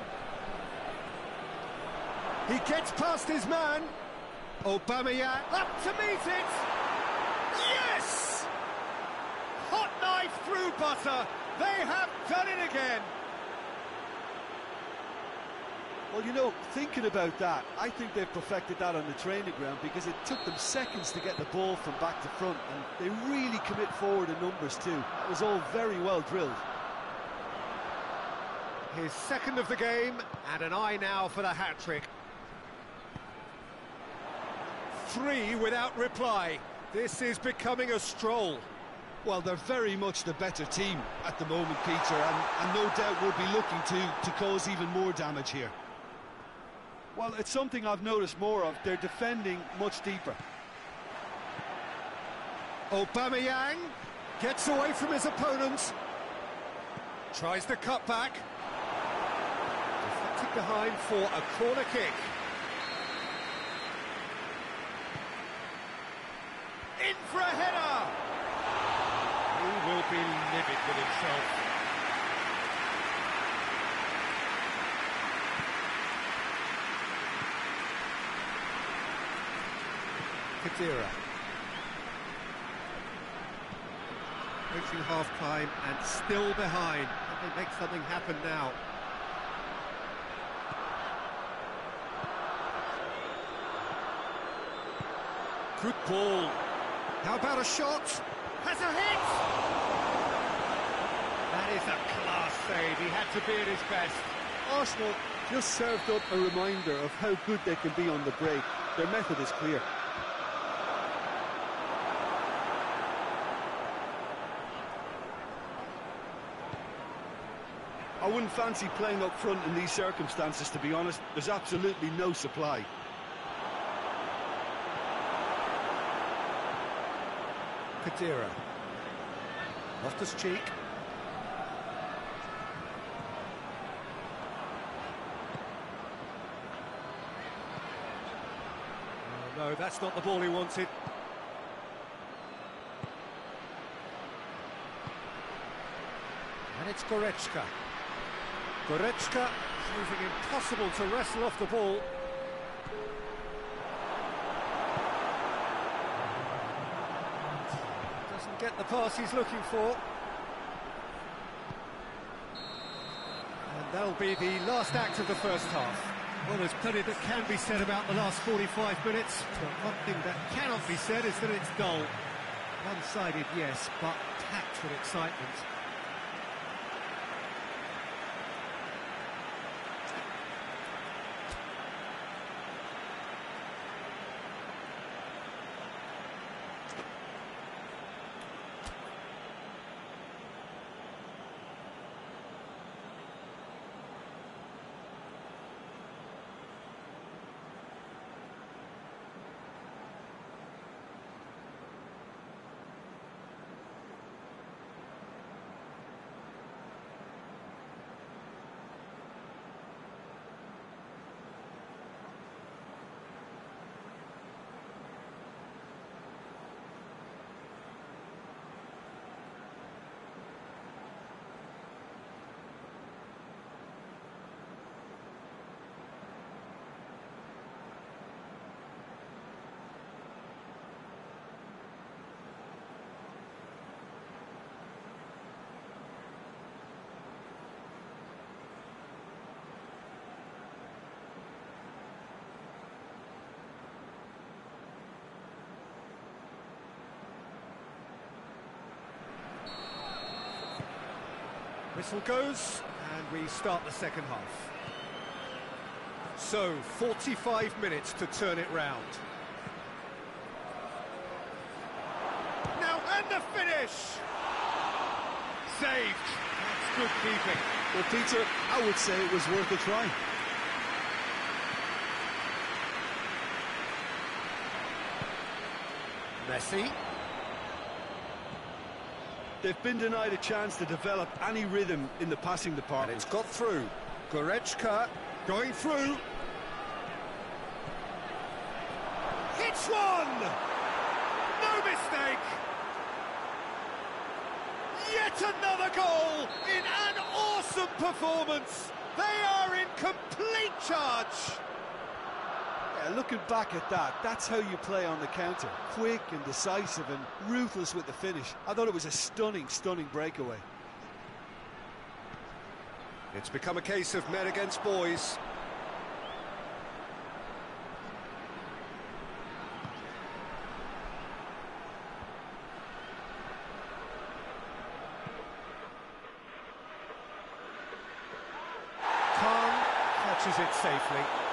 He gets past his man. Aubameyang up to meet it. Yes! Hot knife through butter. They have done it again. Well, you know, thinking about that, I think they've perfected that on the training ground because it took them seconds to get the ball from back to front, and they really commit forward in numbers too. It was all very well drilled. His second of the game, and an eye now for the hat-trick. Three without reply. This is becoming a stroll. Well, they're very much the better team at the moment, Peter, and, and no doubt will be looking to, to cause even more damage here. Well, it's something I've noticed more of. They're defending much deeper. Aubameyang gets away from his opponents. Tries the cut back. Deflected behind for a corner kick. In for a header! be livid with himself. Khedira. Reaching half-time and still behind. Can they make something happen now? Good ball. How about a shot? Has a hit! That is a class save. He had to be at his best. Arsenal just served up a reminder of how good they can be on the break. Their method is clear. Wouldn't fancy playing up front in these circumstances, to be honest. There's absolutely no supply. Khedira. Loftus Cheek. Oh, no, that's not the ball he wanted. And it's Goretzka. Goretzka proving impossible to wrestle off the ball. Doesn't get the pass he's looking for. And that'll be the last act of the first half. Well, there's plenty that can be said about the last 45 minutes, but one thing that cannot be said is that it's dull. One-sided, yes, but packed with excitement. Whistle goes, and we start the second half. So, 45 minutes to turn it round. Now, and the finish! Saved. That's good keeping. Well, Peter, I would say it was worth a try. Messi. They've been denied a chance to develop any rhythm in the passing And department. it's got through. Goretzka going through. Hits one! No mistake! Yet another goal in an awesome performance! They are in complete charge! Yeah, looking back at that, that's how you play on the counter. Quick and decisive and ruthless with the finish. I thought it was a stunning, stunning breakaway. It's become a case of men against boys. Kahn catches it safely.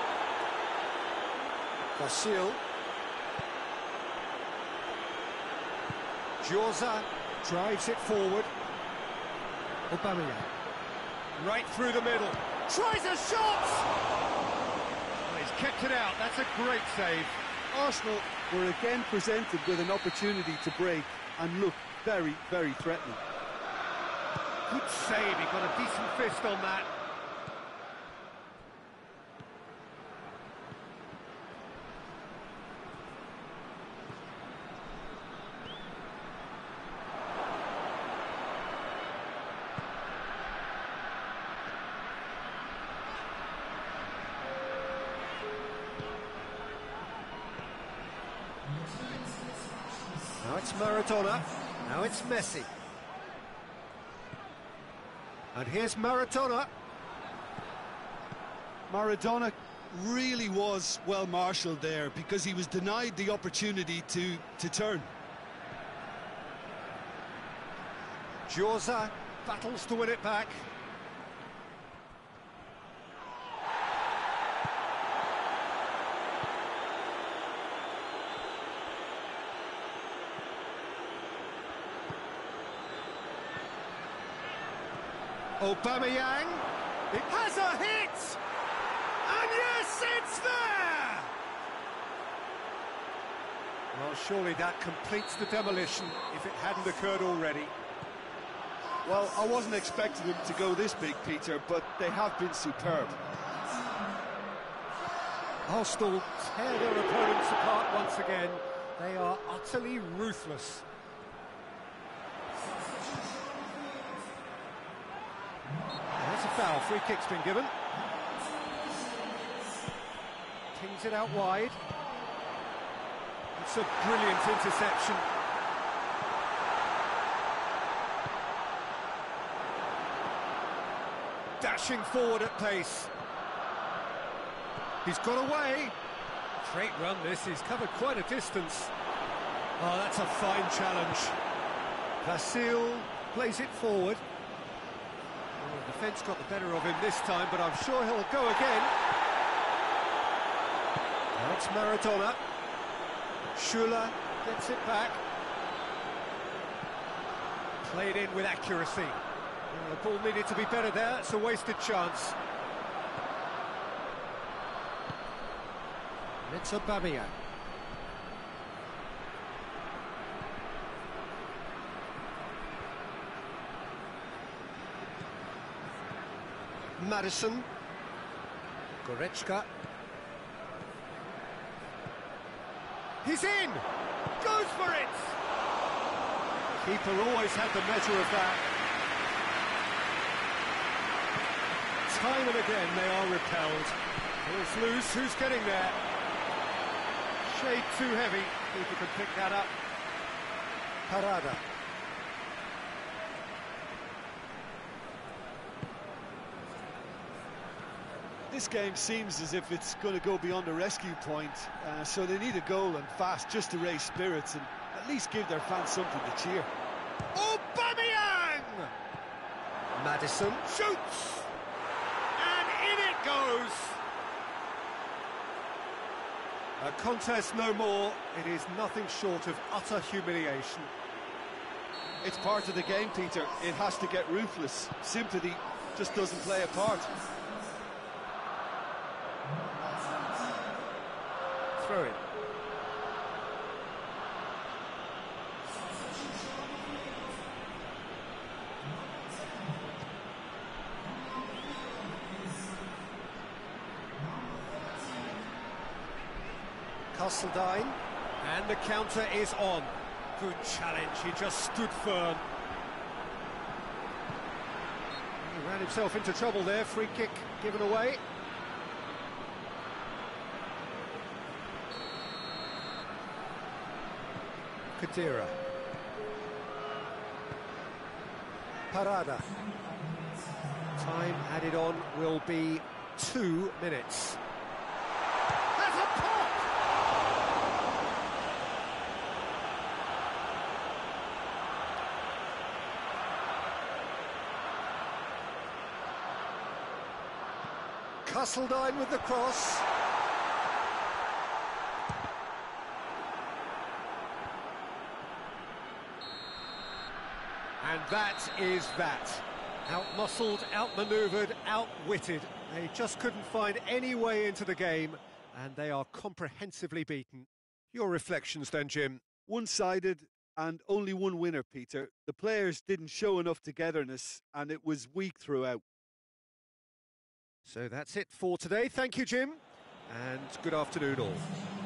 Fossil. Jorza drives it forward. Aubameyang. Right through the middle. Tries a shot! Well, he's kept it out. That's a great save. Arsenal were again presented with an opportunity to break and look very, very threatening. Good save. He got a decent fist on that. That's Maradona. Now it's Messi. And here's Maradona. Maradona really was well marshalled there because he was denied the opportunity to, to turn. Giorza battles to win it back. Aubameyang, it has a hit! And yes, it's there! Well, surely that completes the demolition if it hadn't occurred already. Well, I wasn't expecting them to go this big, Peter, but they have been superb. Arsenal tear their opponents apart once again. They are utterly ruthless. Foul. Free kick's been given. Tings it out wide. It's a brilliant interception. Dashing forward at pace. He's got away. Great run this, he's covered quite a distance. Oh, that's a fine challenge. Vasil plays it forward. Defence got the better of him this time, but I'm sure he'll go again. That's Maradona. Schüller gets it back. Played in with accuracy. Oh, the ball needed to be better there, it's a wasted chance. It's Aubameyang. Maddison. Goretzka. He's in! Goes for it! Keeper always had the measure of that. Time and again they are repelled. Ball's loose, who's getting there? Shade too heavy, keeper can pick that up. Parada. This game seems as if it's going to go beyond the rescue point, uh, so they need a goal and fast just to raise spirits and at least give their fans something to cheer. Aubameyang! Maddison shoots! And in it goes! A contest no more, it is nothing short of utter humiliation. It's part of the game, Peter. It has to get ruthless. Sympathy just doesn't play a part. Throw it. Castledine, and the counter is on. Good challenge, he just stood firm. He ran himself into trouble there, free kick given away. Khedira. Parada. Time added on will be two minutes. That's a pop! Castledine with the cross. And that is that. Out-muscled, out-manoeuvred, outwitted. They just couldn't find any way into the game, and they are comprehensively beaten. Your reflections then, Jim? One-sided and only one winner, Peter. The players didn't show enough togetherness, and it was weak throughout. So that's it for today. Thank you, Jim, and good afternoon all.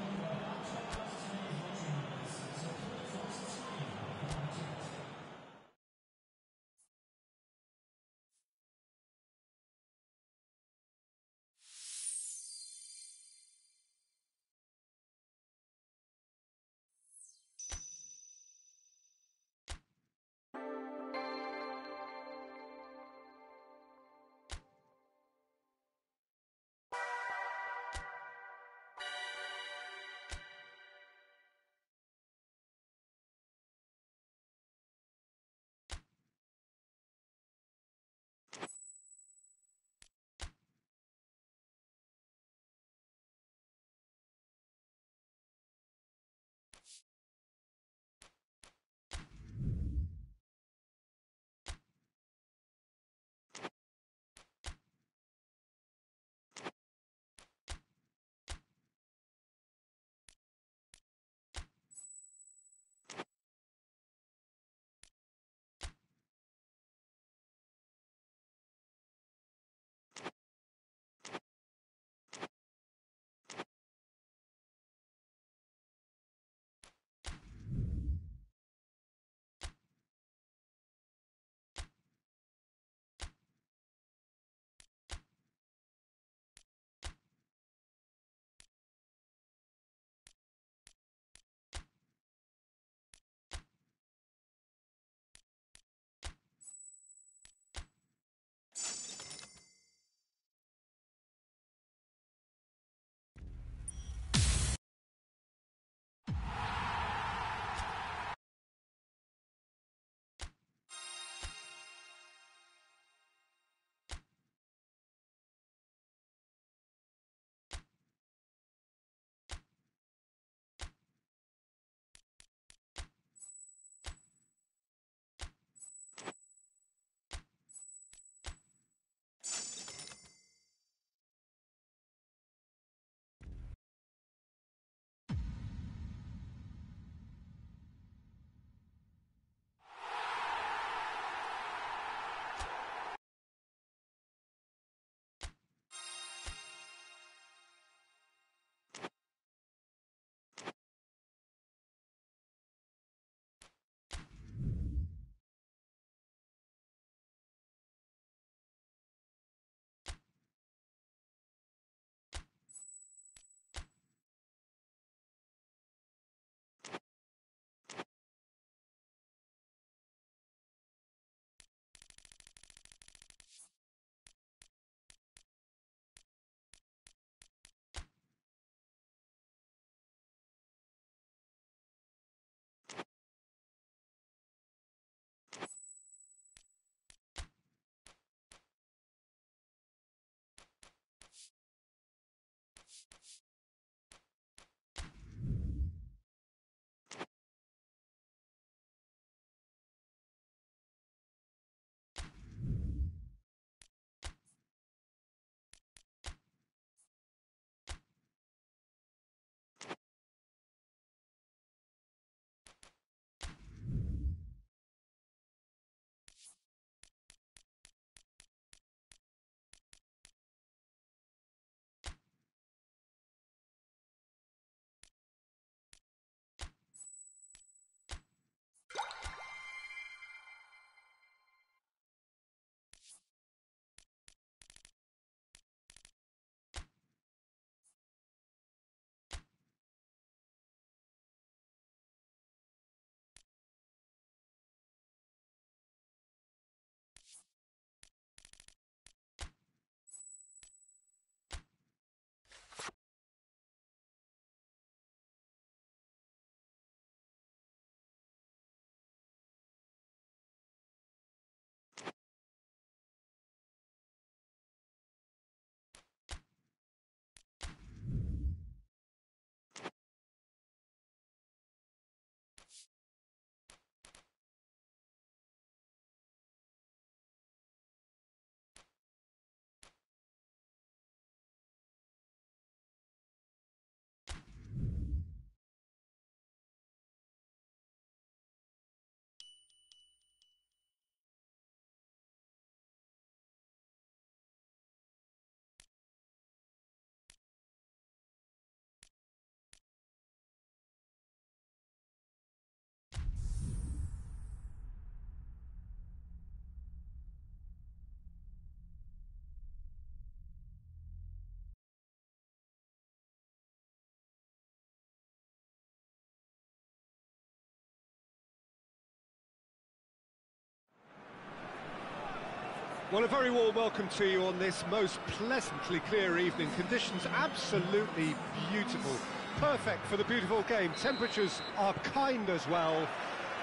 Well, a very warm welcome to you on this most pleasantly clear evening. Conditions absolutely beautiful. Perfect for the beautiful game. Temperatures are kind as well.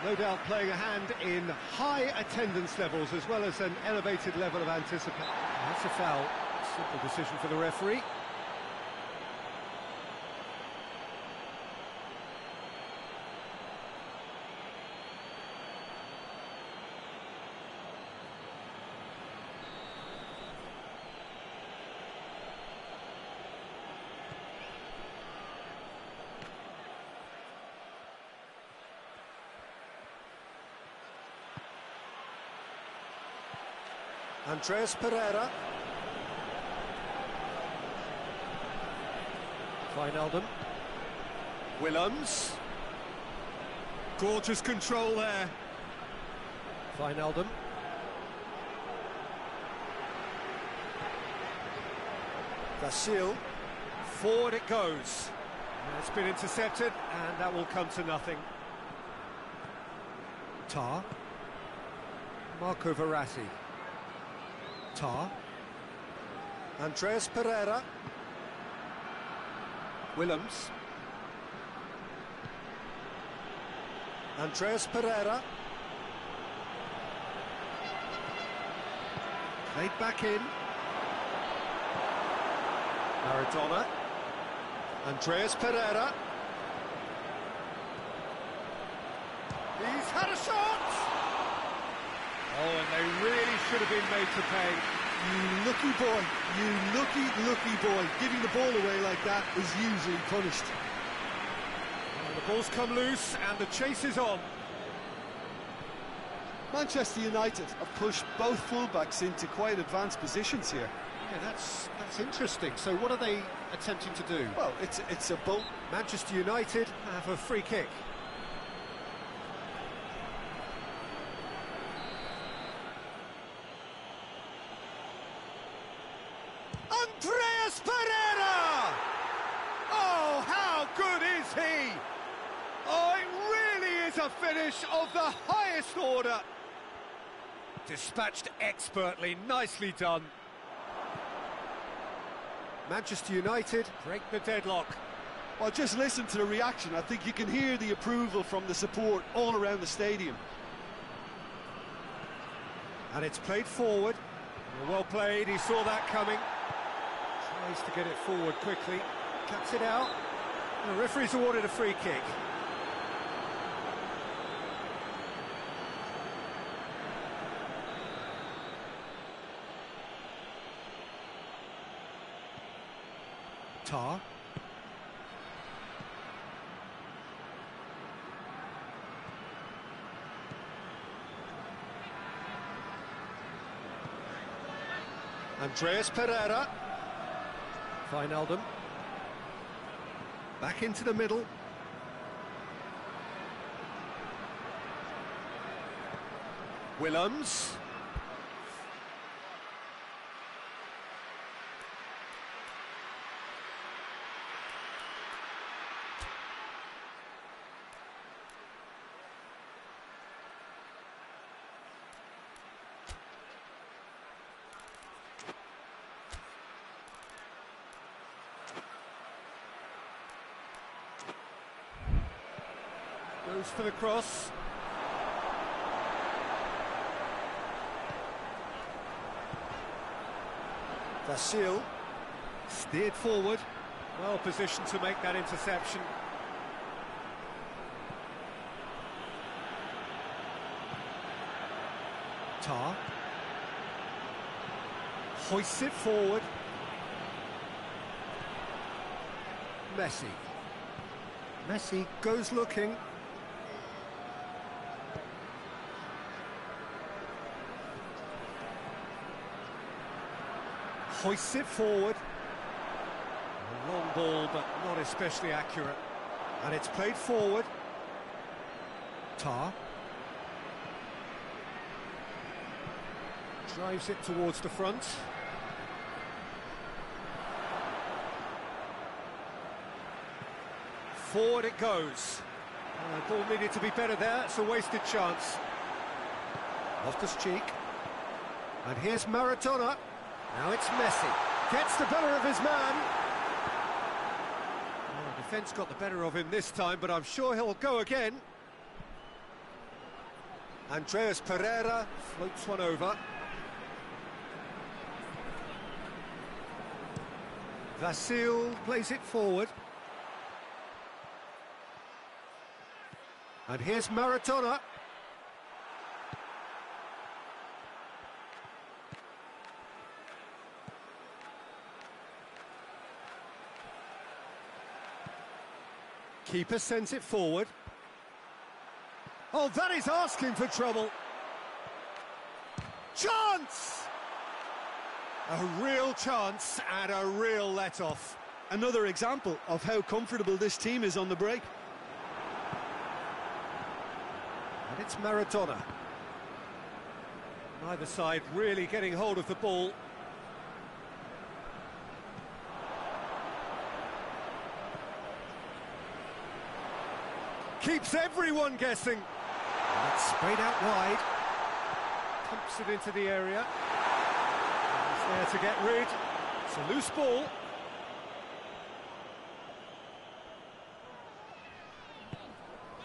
No doubt playing a hand in high attendance levels as well as an elevated level of anticipation. That's a foul. Simple decision for the referee. Andreas Pereira. Wijnaldum. Willems. Gorgeous control there. Wijnaldum. Vasil. Forward it goes. It's been intercepted, and that will come to nothing. Tar. Marco Verratti. Tar. Andreas Pereira. Willems. Andreas Pereira. Played back in. Maradona. Andreas Pereira. He's had a shot! Oh, and they really should have been made to pay. You lucky boy, you lucky, lucky boy. Giving the ball away like that is usually punished. And the ball's come loose, and the chase is on. Manchester United have pushed both fullbacks into quite advanced positions here. Yeah, that's that's interesting. So what are they attempting to do? Well, it's it's a bolt. Manchester United have a free kick. Andreas Pereira! Oh, how good is he? Oh, it really is a finish of the highest order. Dispatched expertly, nicely done. Manchester United break the deadlock. Well, just listen to the reaction. I think you can hear the approval from the support all around the stadium. And it's played forward. Well played, he saw that coming. Tries to get it forward quickly. Cuts it out. And The referee's awarded a free kick. Tar. Andreas Pereira. Wijnaldum. Back into the middle. Willems. Goes for the cross. Vasil. Steered forward. Well positioned to make that interception. Tar. Hoists it forward. Messi. Messi goes looking. Hoists it forward. A long ball, but not especially accurate. And it's played forward. Tar. Drives it towards the front. Forward it goes. Uh, ball needed to be better there. It's a wasted chance. Loftus Cheek. And here's Maradona. Now it's Messi. Gets the better of his man. Oh, defence got the better of him this time, but I'm sure he'll go again. Andreas Pereira floats one over. Vasil plays it forward. And here's Maradona. Keeper sends it forward. Oh, that is asking for trouble. Chance! A real chance and a real let-off. Another example of how comfortable this team is on the break. And it's Maradona. Neither side really getting hold of the ball. Keeps everyone guessing. And it's sprayed out wide. Pumps it into the area. He's there to get rid. It's a loose ball.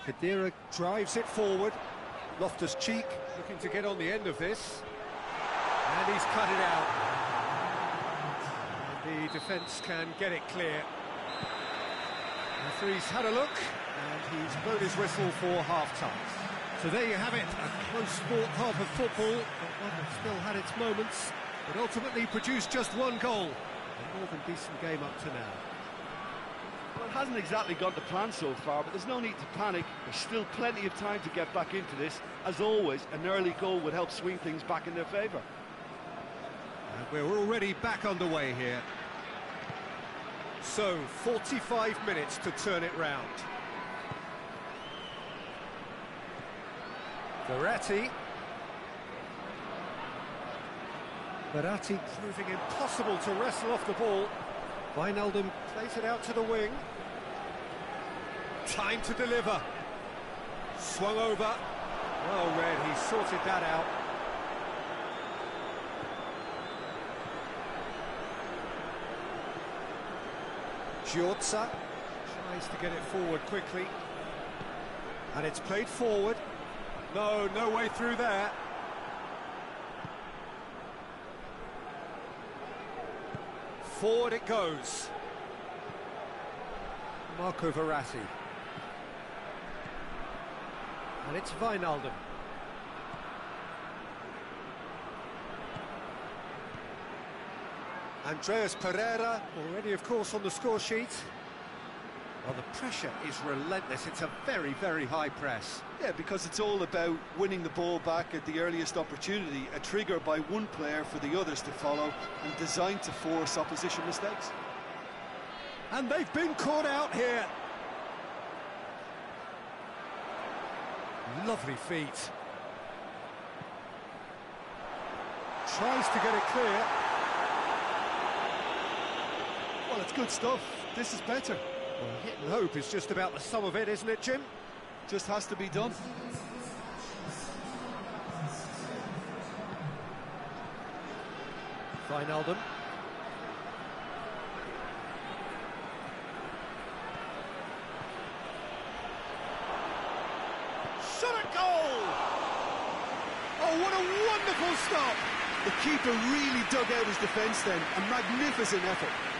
Khedira drives it forward. Loftus-Cheek looking to get on the end of this. And he's cut it out. And the defence can get it clear. The three's had a look, and he's blown his whistle for half-time. So there you have it, a close sport half of football, but one that still had its moments, but ultimately produced just one goal. A more than decent game up to now. Well, it hasn't exactly gone to plan so far, but there's no need to panic. There's still plenty of time to get back into this. As always, an early goal would help swing things back in their favour. And we're already back underway here. So, 45 minutes to turn it round. Verratti. Verratti proving impossible to wrestle off the ball. Wijnaldum plays it out to the wing. Time to deliver. Swung over. Well read, he sorted that out. Giorza tries to get it forward quickly. And it's played forward. No, no way through there. Forward it goes. Marco Verratti. And it's Wijnaldum. Andreas Pereira, already of course on the score sheet. Well, the pressure is relentless. It's a very, very high press. Yeah, because it's all about winning the ball back at the earliest opportunity, a trigger by one player for the others to follow, and designed to force opposition mistakes. And they've been caught out here. Lovely feet. Tries to get it clear. Well, it's good stuff. This is better. Well, hit and hope is just about the sum of it, isn't it, Jim? Just has to be done. Wijnaldum. Shot at goal! Oh, what a wonderful stop! The keeper really dug out his defence then. A magnificent effort.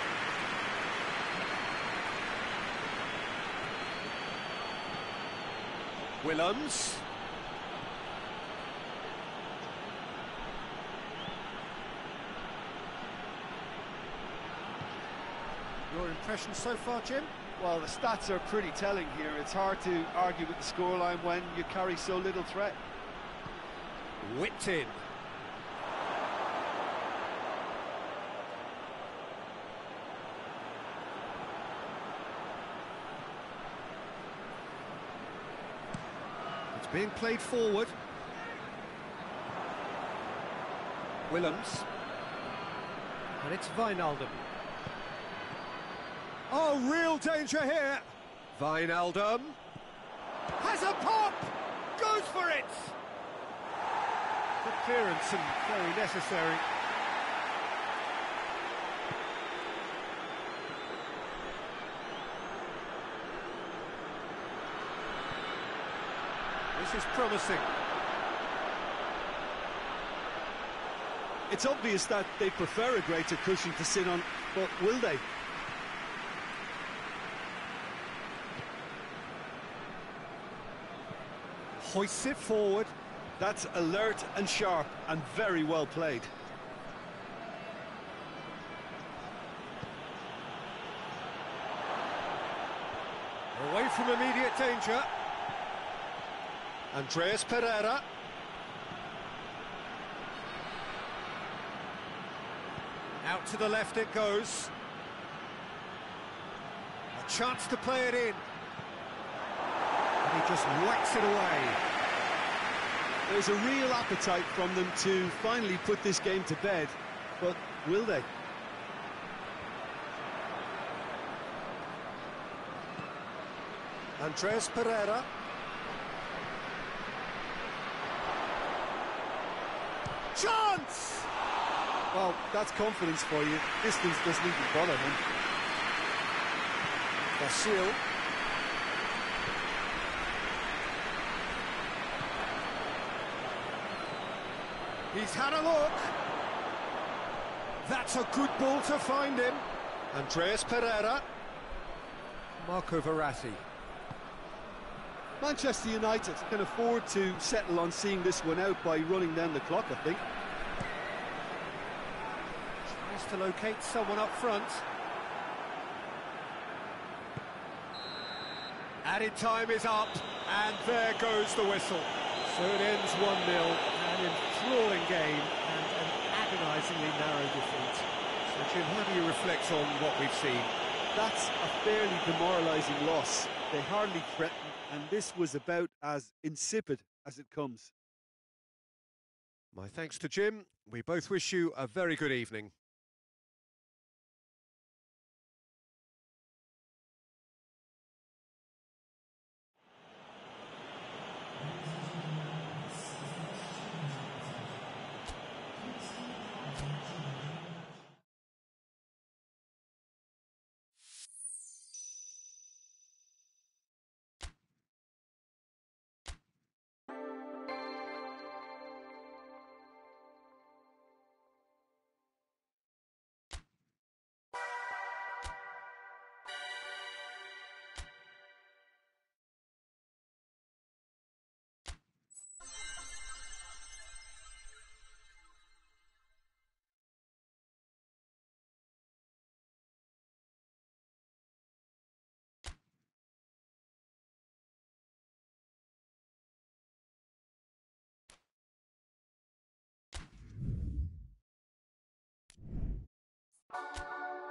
Willems. Your impression so far, Jim? Well, the stats are pretty telling here. It's hard to argue with the scoreline when you carry so little threat. Whipped in. Being played forward. Willems. And it's Wijnaldum. Oh, real danger here. Wijnaldum. Has a pop! Goes for it! The clearance and very necessary. This is promising. It's obvious that they prefer a greater cushion to sit on, but will they? Hoists it forward. That's alert and sharp and very well played. Away from immediate danger. Andreas Pereira. Out to the left it goes. A chance to play it in. And he just whacks it away. There's a real appetite from them to finally put this game to bed, but will they? Andreas Pereira. Chance! Well, that's confidence for you. Distance doesn't even bother him. Bashir. He's had a look. That's a good ball to find him. Andreas Pereira. Marco Verratti. Manchester United can afford to settle on seeing this one out by running down the clock, I think. Tries to locate someone up front. Added time is up, and there goes the whistle. So it ends 1-0, an enthralling game and an agonisingly narrow defeat. So Jim, how do you reflect on what we've seen? That's a fairly demoralising loss. They hardly threatened, and this was about as insipid as it comes. My thanks to Jim. We both wish you a very good evening. うん。